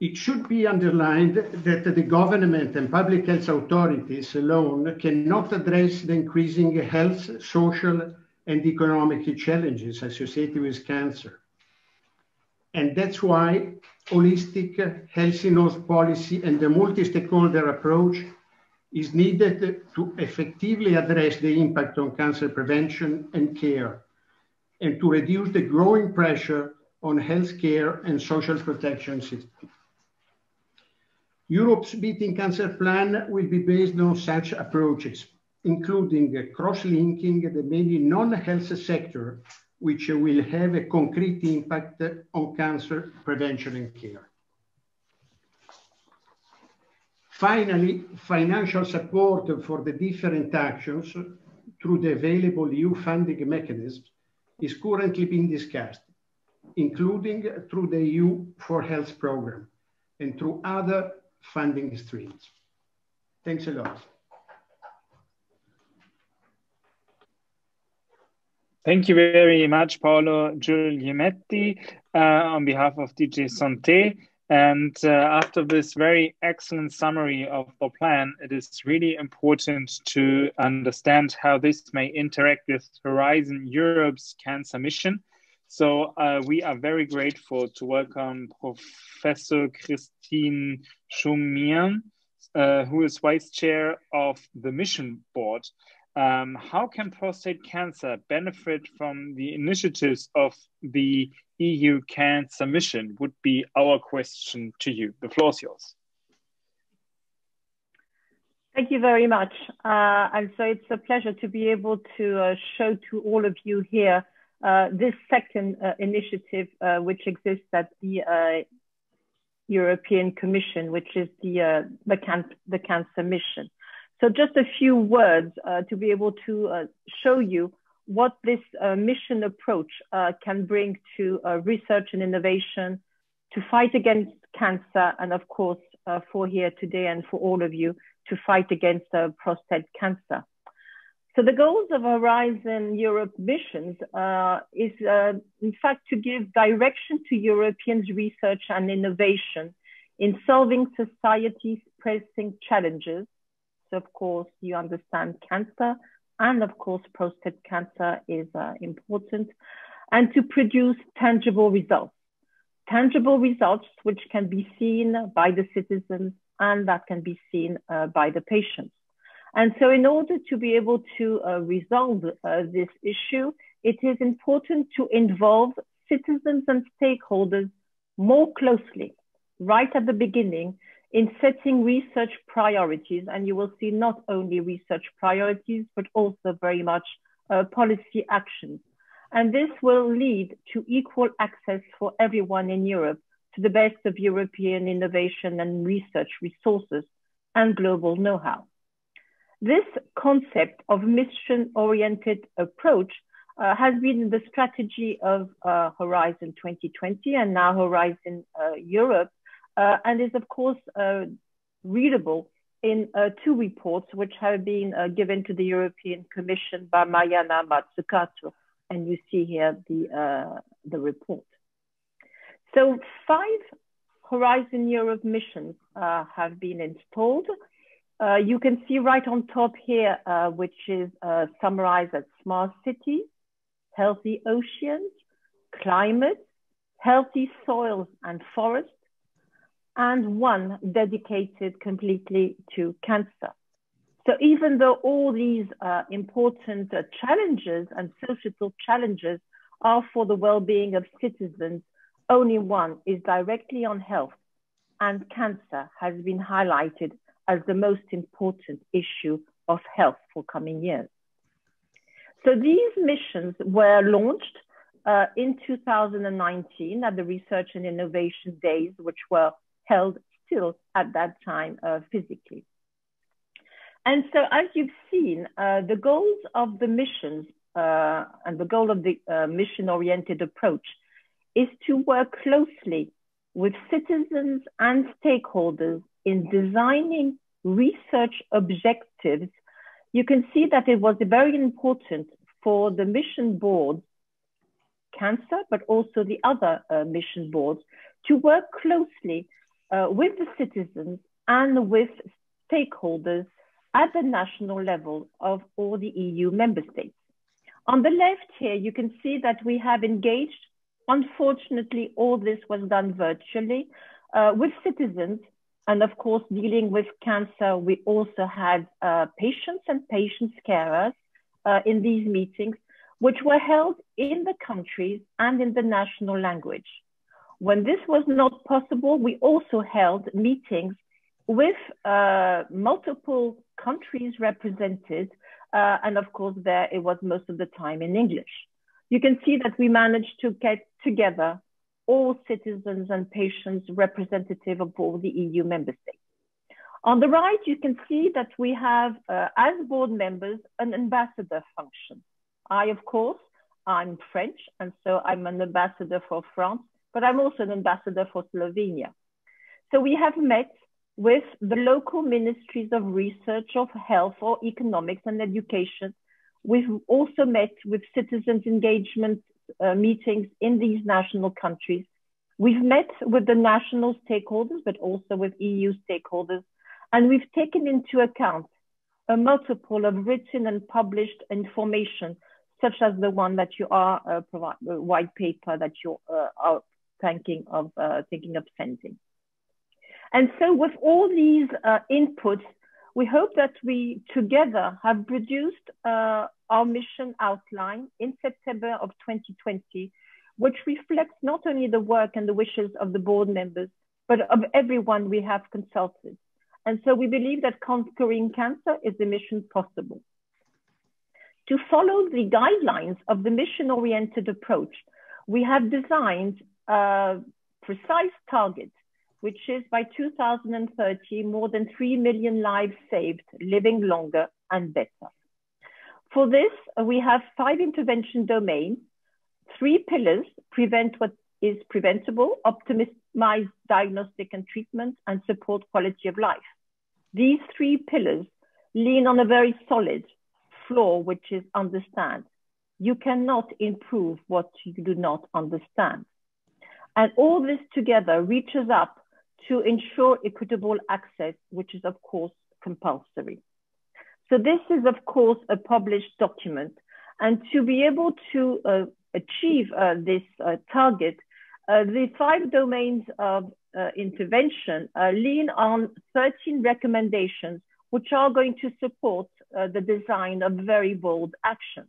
It should be underlined that the government and public health authorities alone cannot address the increasing health, social, and economic challenges associated with cancer. And that's why holistic health policy and the multi-stakeholder approach is needed to effectively address the impact on cancer prevention and care and to reduce the growing pressure on healthcare and social protection systems. Europe's Beating Cancer Plan will be based on such approaches, including cross-linking the many non-health sector, which will have a concrete impact on cancer prevention and care. Finally, financial support for the different actions through the available EU funding mechanisms is currently being discussed, including through the EU for Health program and through other funding streams. Thanks a lot. Thank you very much, Paolo Guglielmetti, uh, on behalf of DG Santé. And uh, after this very excellent summary of the plan, it is really important to understand how this may interact with Horizon Europe's cancer mission so uh, we are very grateful to welcome Professor Christine Chomienne, uh, who is Vice Chair of the Mission Board. Um, how can prostate cancer benefit from the initiatives of the EU Cancer Mission would be our question to you. The floor is yours. Thank you very much. Uh, and so it's a pleasure to be able to uh, show to all of you here uh, this second uh, initiative, uh, which exists at the European Commission, which is the, uh, the, can the cancer mission. So just a few words uh, to be able to uh, show you what this uh, mission approach uh, can bring to uh, research and innovation to fight against cancer and of course for here today and for all of you to fight against prostate cancer. So the goals of Horizon Europe missions uh, is, uh, in fact, to give direction to Europeans' research and innovation in solving society's pressing challenges. So, of course, you understand cancer, and of course, prostate cancer is uh, important, and to produce tangible results. Tangible results which can be seen by the citizens and that can be seen uh, by the patients. And so in order to be able to uh, resolve uh, this issue, it is important to involve citizens and stakeholders more closely, right at the beginning, in setting research priorities. And you will see not only research priorities, but also very much uh, policy actions. And this will lead to equal access for everyone in Europe to the best of European innovation and research resources and global know-how. This concept of mission-oriented approach uh, has been the strategy of uh, Horizon 2020 and now Horizon uh, Europe, uh, and is of course uh, readable in uh, two reports which have been given to the European Commission by Mariana Mazzucato, and you see here the, the report. So five Horizon Europe missions have been installed uh, you can see right on top here, uh, which is uh, summarized as smart cities, healthy oceans, climate, healthy soils and forests, and one dedicated completely to cancer. So even though all these uh, important uh, challenges and societal challenges are for the well-being of citizens, only one is directly on health and cancer has been highlighted as the most important issue of health for coming years. So these missions were launched uh, in 2019 at the Research and Innovation Days, which were held still at that time uh, physically. And so as you've seen, uh, the goals of the missions uh, and the goal of the uh, mission-oriented approach is to work closely with citizens and stakeholders in designing research objectives, you can see that it was very important for the mission board, cancer, but also the other uh, mission boards, to work closely uh, with the citizens and with stakeholders at the national level of all the EU member states. On the left here, you can see that we have engaged. Unfortunately, all this was done virtually uh, with citizens and of course, dealing with cancer, we also had uh, patients and patients carers uh, in these meetings, which were held in the countries and in the national language. When this was not possible, we also held meetings with uh, multiple countries represented. Uh, and of course, there it was most of the time in English. You can see that we managed to get together all citizens and patients representative of all the EU member states. On the right, you can see that we have, uh, as board members, an ambassador function. I, of course, I'm French, and so I'm an ambassador for France, but I'm also an ambassador for Slovenia. So we have met with the local ministries of research, of health, or economics and education. We've also met with citizens engagement uh, meetings in these national countries. We've met with the national stakeholders, but also with EU stakeholders, and we've taken into account a multiple of written and published information, such as the one that you are uh, provide, the white paper that you uh, are thinking of uh, thinking of sending. And so, with all these uh, inputs, we hope that we together have produced uh, our mission outline in September of 2020, which reflects not only the work and the wishes of the board members, but of everyone we have consulted. And so we believe that conquering cancer is a mission possible. To follow the guidelines of the mission-oriented approach, we have designed uh, precise target, which is by 2030, more than 3 million lives saved, living longer and better. For this, we have five intervention domains, three pillars, prevent what is preventable, optimize diagnostic and treatment, and support quality of life. These three pillars lean on a very solid floor, which is understand. You cannot improve what you do not understand. And all this together reaches up to ensure equitable access, which is of course compulsory. So this is of course a published document. And to be able to uh, achieve uh, this uh, target, uh, the five domains of uh, intervention uh, lean on 13 recommendations, which are going to support the design of very bold action.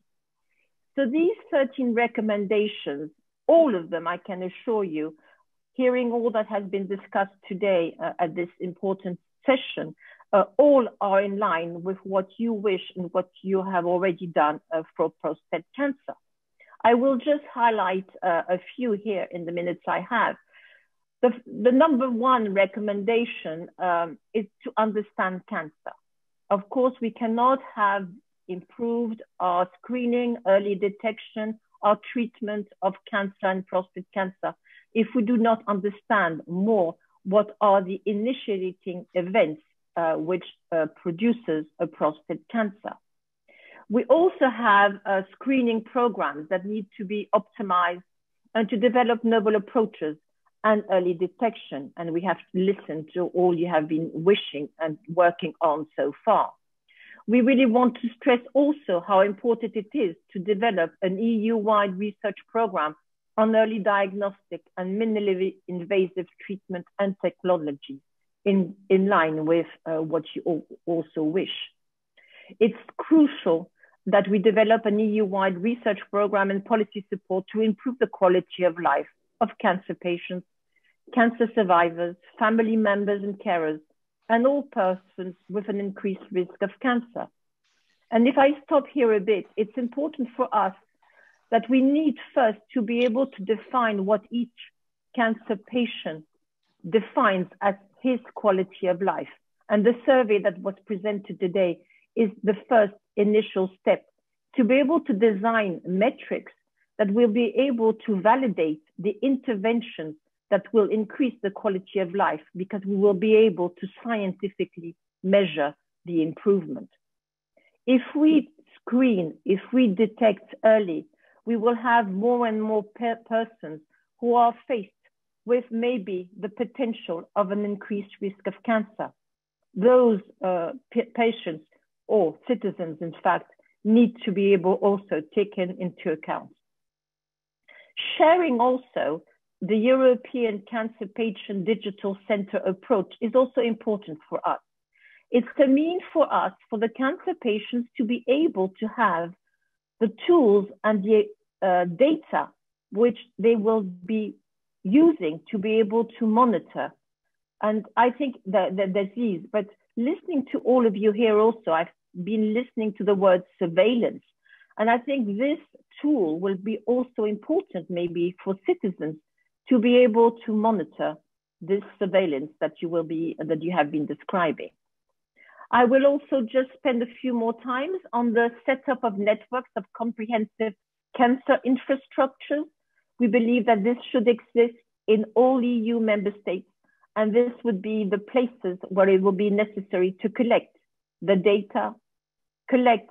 So these 13 recommendations, all of them, I can assure you, hearing all that has been discussed today uh, at this important session, uh, all are in line with what you wish and what you have already done uh, for prostate cancer. I will just highlight uh, a few here in the minutes I have. The, the number one recommendation um, is to understand cancer. Of course, we cannot have improved our screening, early detection, our treatment of cancer and prostate cancer if we do not understand more what are the initiating events uh, which uh, produces a prostate cancer. We also have uh, screening programs that need to be optimized and to develop novel approaches and early detection. And we have listened to all you have been wishing and working on so far. We really want to stress also how important it is to develop an EU-wide research program on early diagnostic and minimally invasive treatment and technology in, in line with uh, what you also wish. It's crucial that we develop an EU-wide research program and policy support to improve the quality of life of cancer patients, cancer survivors, family members and carers, and all persons with an increased risk of cancer. And if I stop here a bit, it's important for us that we need first to be able to define what each cancer patient defines as his quality of life. And the survey that was presented today is the first initial step to be able to design metrics that will be able to validate the interventions that will increase the quality of life because we will be able to scientifically measure the improvement. If we screen, if we detect early, we will have more and more per persons who are faced with maybe the potential of an increased risk of cancer. Those uh, patients or citizens, in fact, need to be able also taken into account. Sharing also the European Cancer Patient Digital Center approach is also important for us. It's a mean for us, for the cancer patients to be able to have the tools and the uh, data which they will be using to be able to monitor. And I think that the disease, but listening to all of you here also, I've been listening to the word surveillance. And I think this tool will be also important maybe for citizens to be able to monitor this surveillance that you will be, that you have been describing. I will also just spend a few more times on the setup of networks of comprehensive cancer infrastructures. We believe that this should exist in all EU member states, and this would be the places where it will be necessary to collect the data, collect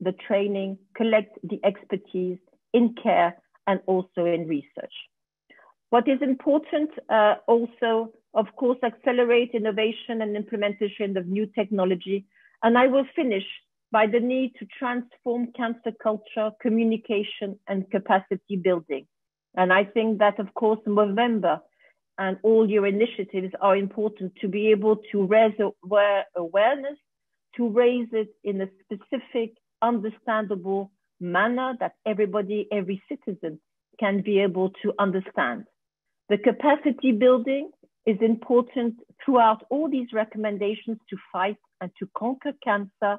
the training, collect the expertise in care and also in research. What is important uh, also of course, accelerate innovation and implementation of new technology. And I will finish by the need to transform cancer culture, communication, and capacity building. And I think that, of course, Movember and all your initiatives are important to be able to raise awareness, to raise it in a specific, understandable manner that everybody, every citizen can be able to understand. The capacity building is important throughout all these recommendations to fight and to conquer cancer.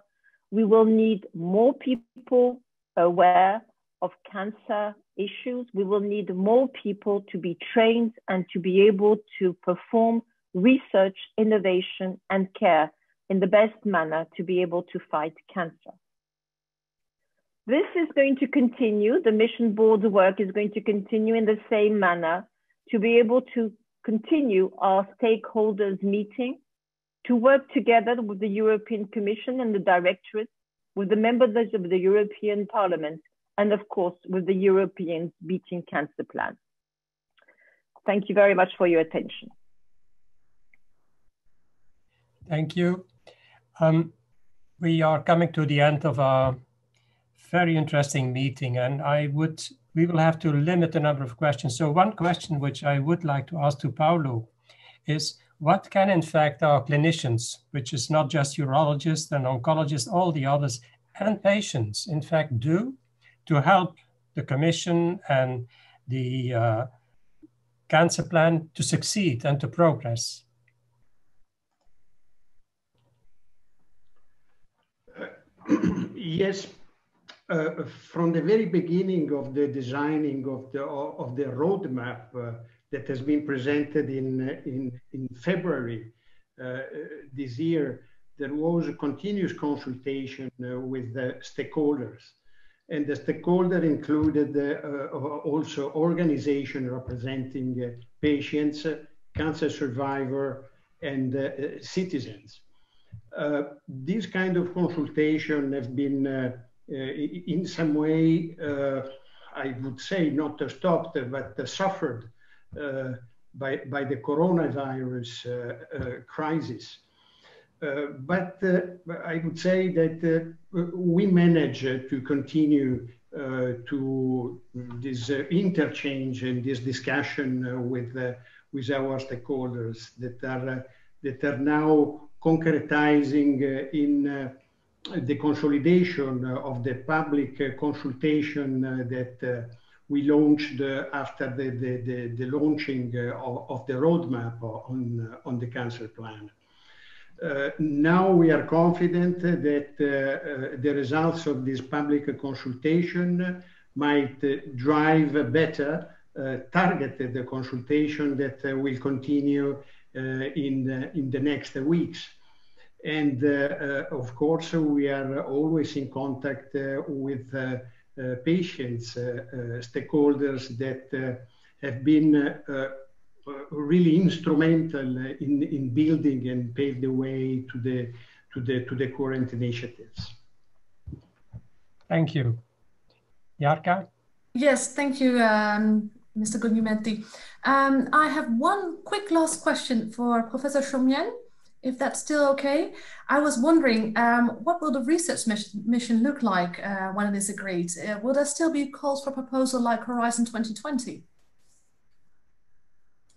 We will need more people aware, of cancer issues, we will need more people to be trained and to be able to perform research, innovation, and care in the best manner to be able to fight cancer. This is going to continue. The mission board's work is going to continue in the same manner to be able to continue our stakeholders meeting, to work together with the European Commission and the Directorate, with the members of the European Parliament, and of course, with the European Beating Cancer Plan. Thank you very much for your attention. Thank you. Um, we are coming to the end of our very interesting meeting, and I would we will have to limit the number of questions. So one question which I would like to ask to Paolo is what can in fact our clinicians, which is not just urologists and oncologists, all the others, and patients in fact do to help the commission and the uh, cancer plan to succeed and to progress? yes, uh, from the very beginning of the designing of the of the roadmap uh, that has been presented in in, in February uh, this year, there was a continuous consultation uh, with the stakeholders, and the stakeholder included uh, also organization representing patients, cancer survivor, and citizens. Uh, this kind of consultation have been uh, uh, in some way, I would say, not stopped, but suffered by, by the coronavirus crisis. Uh, but uh, I would say that uh, we managed to continue to this interchange and this discussion with with our stakeholders that are that are now concretizing uh, in uh, the consolidation uh, of the public uh, consultation uh, that uh, we launched after the, the, the, the launching of, of, the roadmap on, on the cancer plan. Uh, now we are confident that uh, the results of this public consultation might uh, drive better targeted consultation that will continue in, in the next weeks. And uh, of course, we are always in contact uh, with uh, patients, stakeholders that have been really instrumental in, in building and pave the way to the, to the, to the current initiatives. Thank you. Jarka? Yes, thank you, um, Mr. Guglielmetti. Um, I have one quick last question for Professor Chomienne, if that's still okay. I was wondering, um, what will the research mission, look like uh, when it is agreed? Uh, will there still be calls for proposal like Horizon 2020?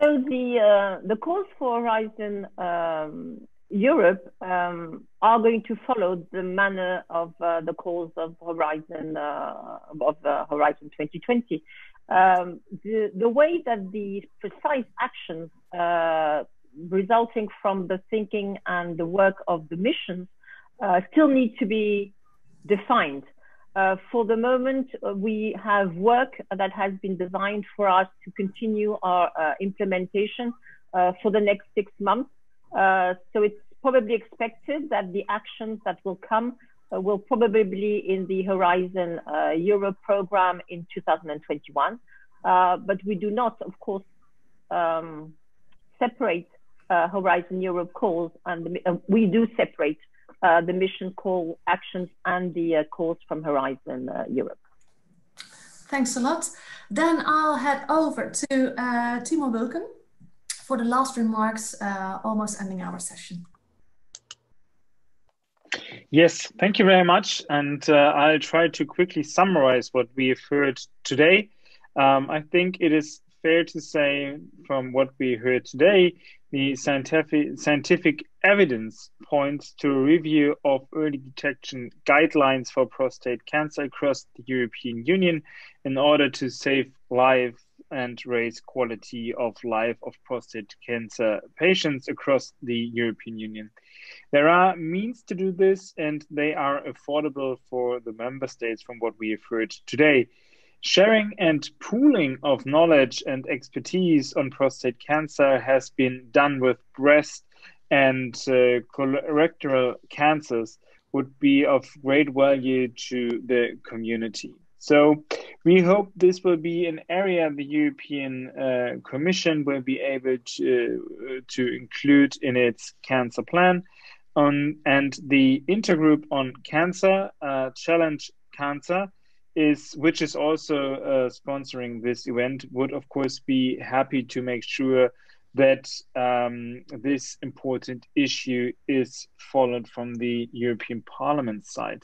So the uh, the calls for Horizon um, Europe um, are going to follow the manner of uh, the calls of Horizon uh, of Horizon 2020 um, the, the way that the precise actions uh, resulting from the thinking and the work of the missions uh, still need to be defined. Uh, for the moment, uh, we have work that has been designed for us to continue our uh, implementation uh, for the next six months. so it's probably expected that the actions that will come uh, will probably be in the Horizon uh, Europe program in 2021. Uh, but we do not, of course, um, separate Horizon Europe calls, and the, we do separate the mission call actions and the calls from Horizon Europe. Thanks a lot. Then I'll head over to uh, Tiemo Wölken for the last remarks, uh, almost ending our session. Yes, thank you very much. And uh, I'll try to quickly summarize what we have heard today. Um, I think it is fair to say from what we heard today, the scientific, scientific evidence points to a review of early detection guidelines for prostate cancer across the European Union in order to save lives and raise quality of life of prostate cancer patients across the European Union. There are means to do this, and they are affordable for the member states from what we have heard today. Sharing and pooling of knowledge and expertise on prostate cancer has been done with breast and uh, colorectal cancers would be of great value to the community. So we hope this will be an area the European uh, Commission will be able to, uh, to include in its cancer plan. On, and the intergroup on cancer, uh, Challenge Cancer, is which is also uh, sponsoring this event, would of course be happy to make sure that um, this important issue is followed from the European Parliament side.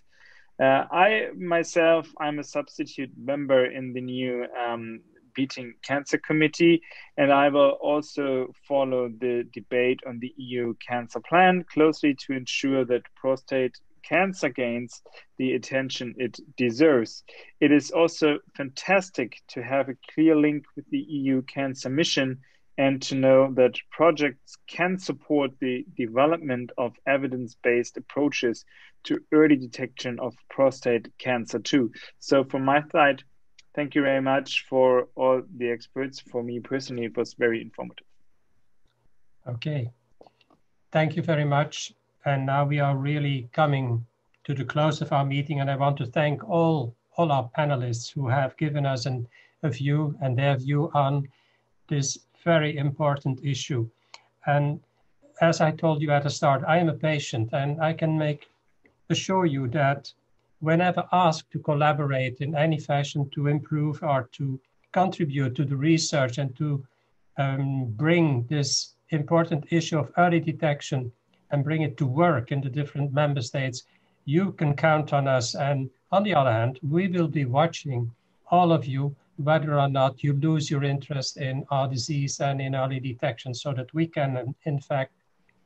Uh, I myself, I'm a substitute member in the new um, Beating Cancer Committee, and I will also follow the debate on the EU cancer plan closely to ensure that prostate cancer gains the attention it deserves. It is also fantastic to have a clear link with the EU cancer mission and to know that projects can support the development of evidence based approaches to early detection of prostate cancer, too. So, from my side, thank you very much for all the experts. For me personally, it was very informative. Okay. Thank you very much. And now we are really coming to the close of our meeting. And I want to thank all, all our panelists who have given us an, a view and their view on this very important issue. And as I told you at the start, I am a patient and I can make assure you that whenever asked to collaborate in any fashion to improve or to contribute to the research and to um, bring this important issue of early detection and bring it to work in the different member states, you can count on us. And on the other hand, we will be watching all of you whether or not you lose your interest in our disease and in early detection so that we can, in fact,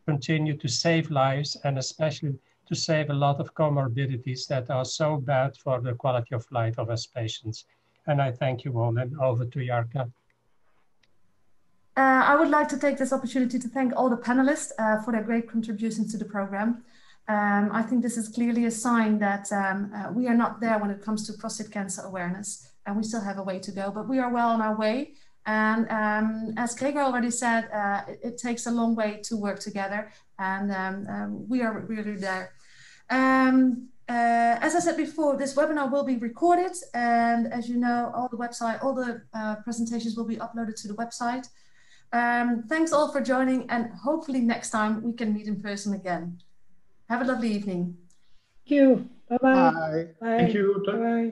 continue to save lives and especially to save a lot of comorbidities that are so bad for the quality of life of us patients. And I thank you all and over to Jarka. Uh, I would like to take this opportunity to thank all the panelists uh, for their great contributions to the program. Um, I think this is clearly a sign that um, uh, we are not there when it comes to prostate cancer awareness and we still have a way to go, but we are well on our way. And um, as Gregor already said, uh, it, it, takes a long way to work together, and um, um, we are really there. Um, uh, as I said before, this webinar will be recorded, and as you know, all the website, all the uh, presentations will be uploaded to the website. Um, thanks all for joining, and hopefully next time we can meet in person again. Have a lovely evening. Thank you. Bye-bye. Bye. Thank you. Bye.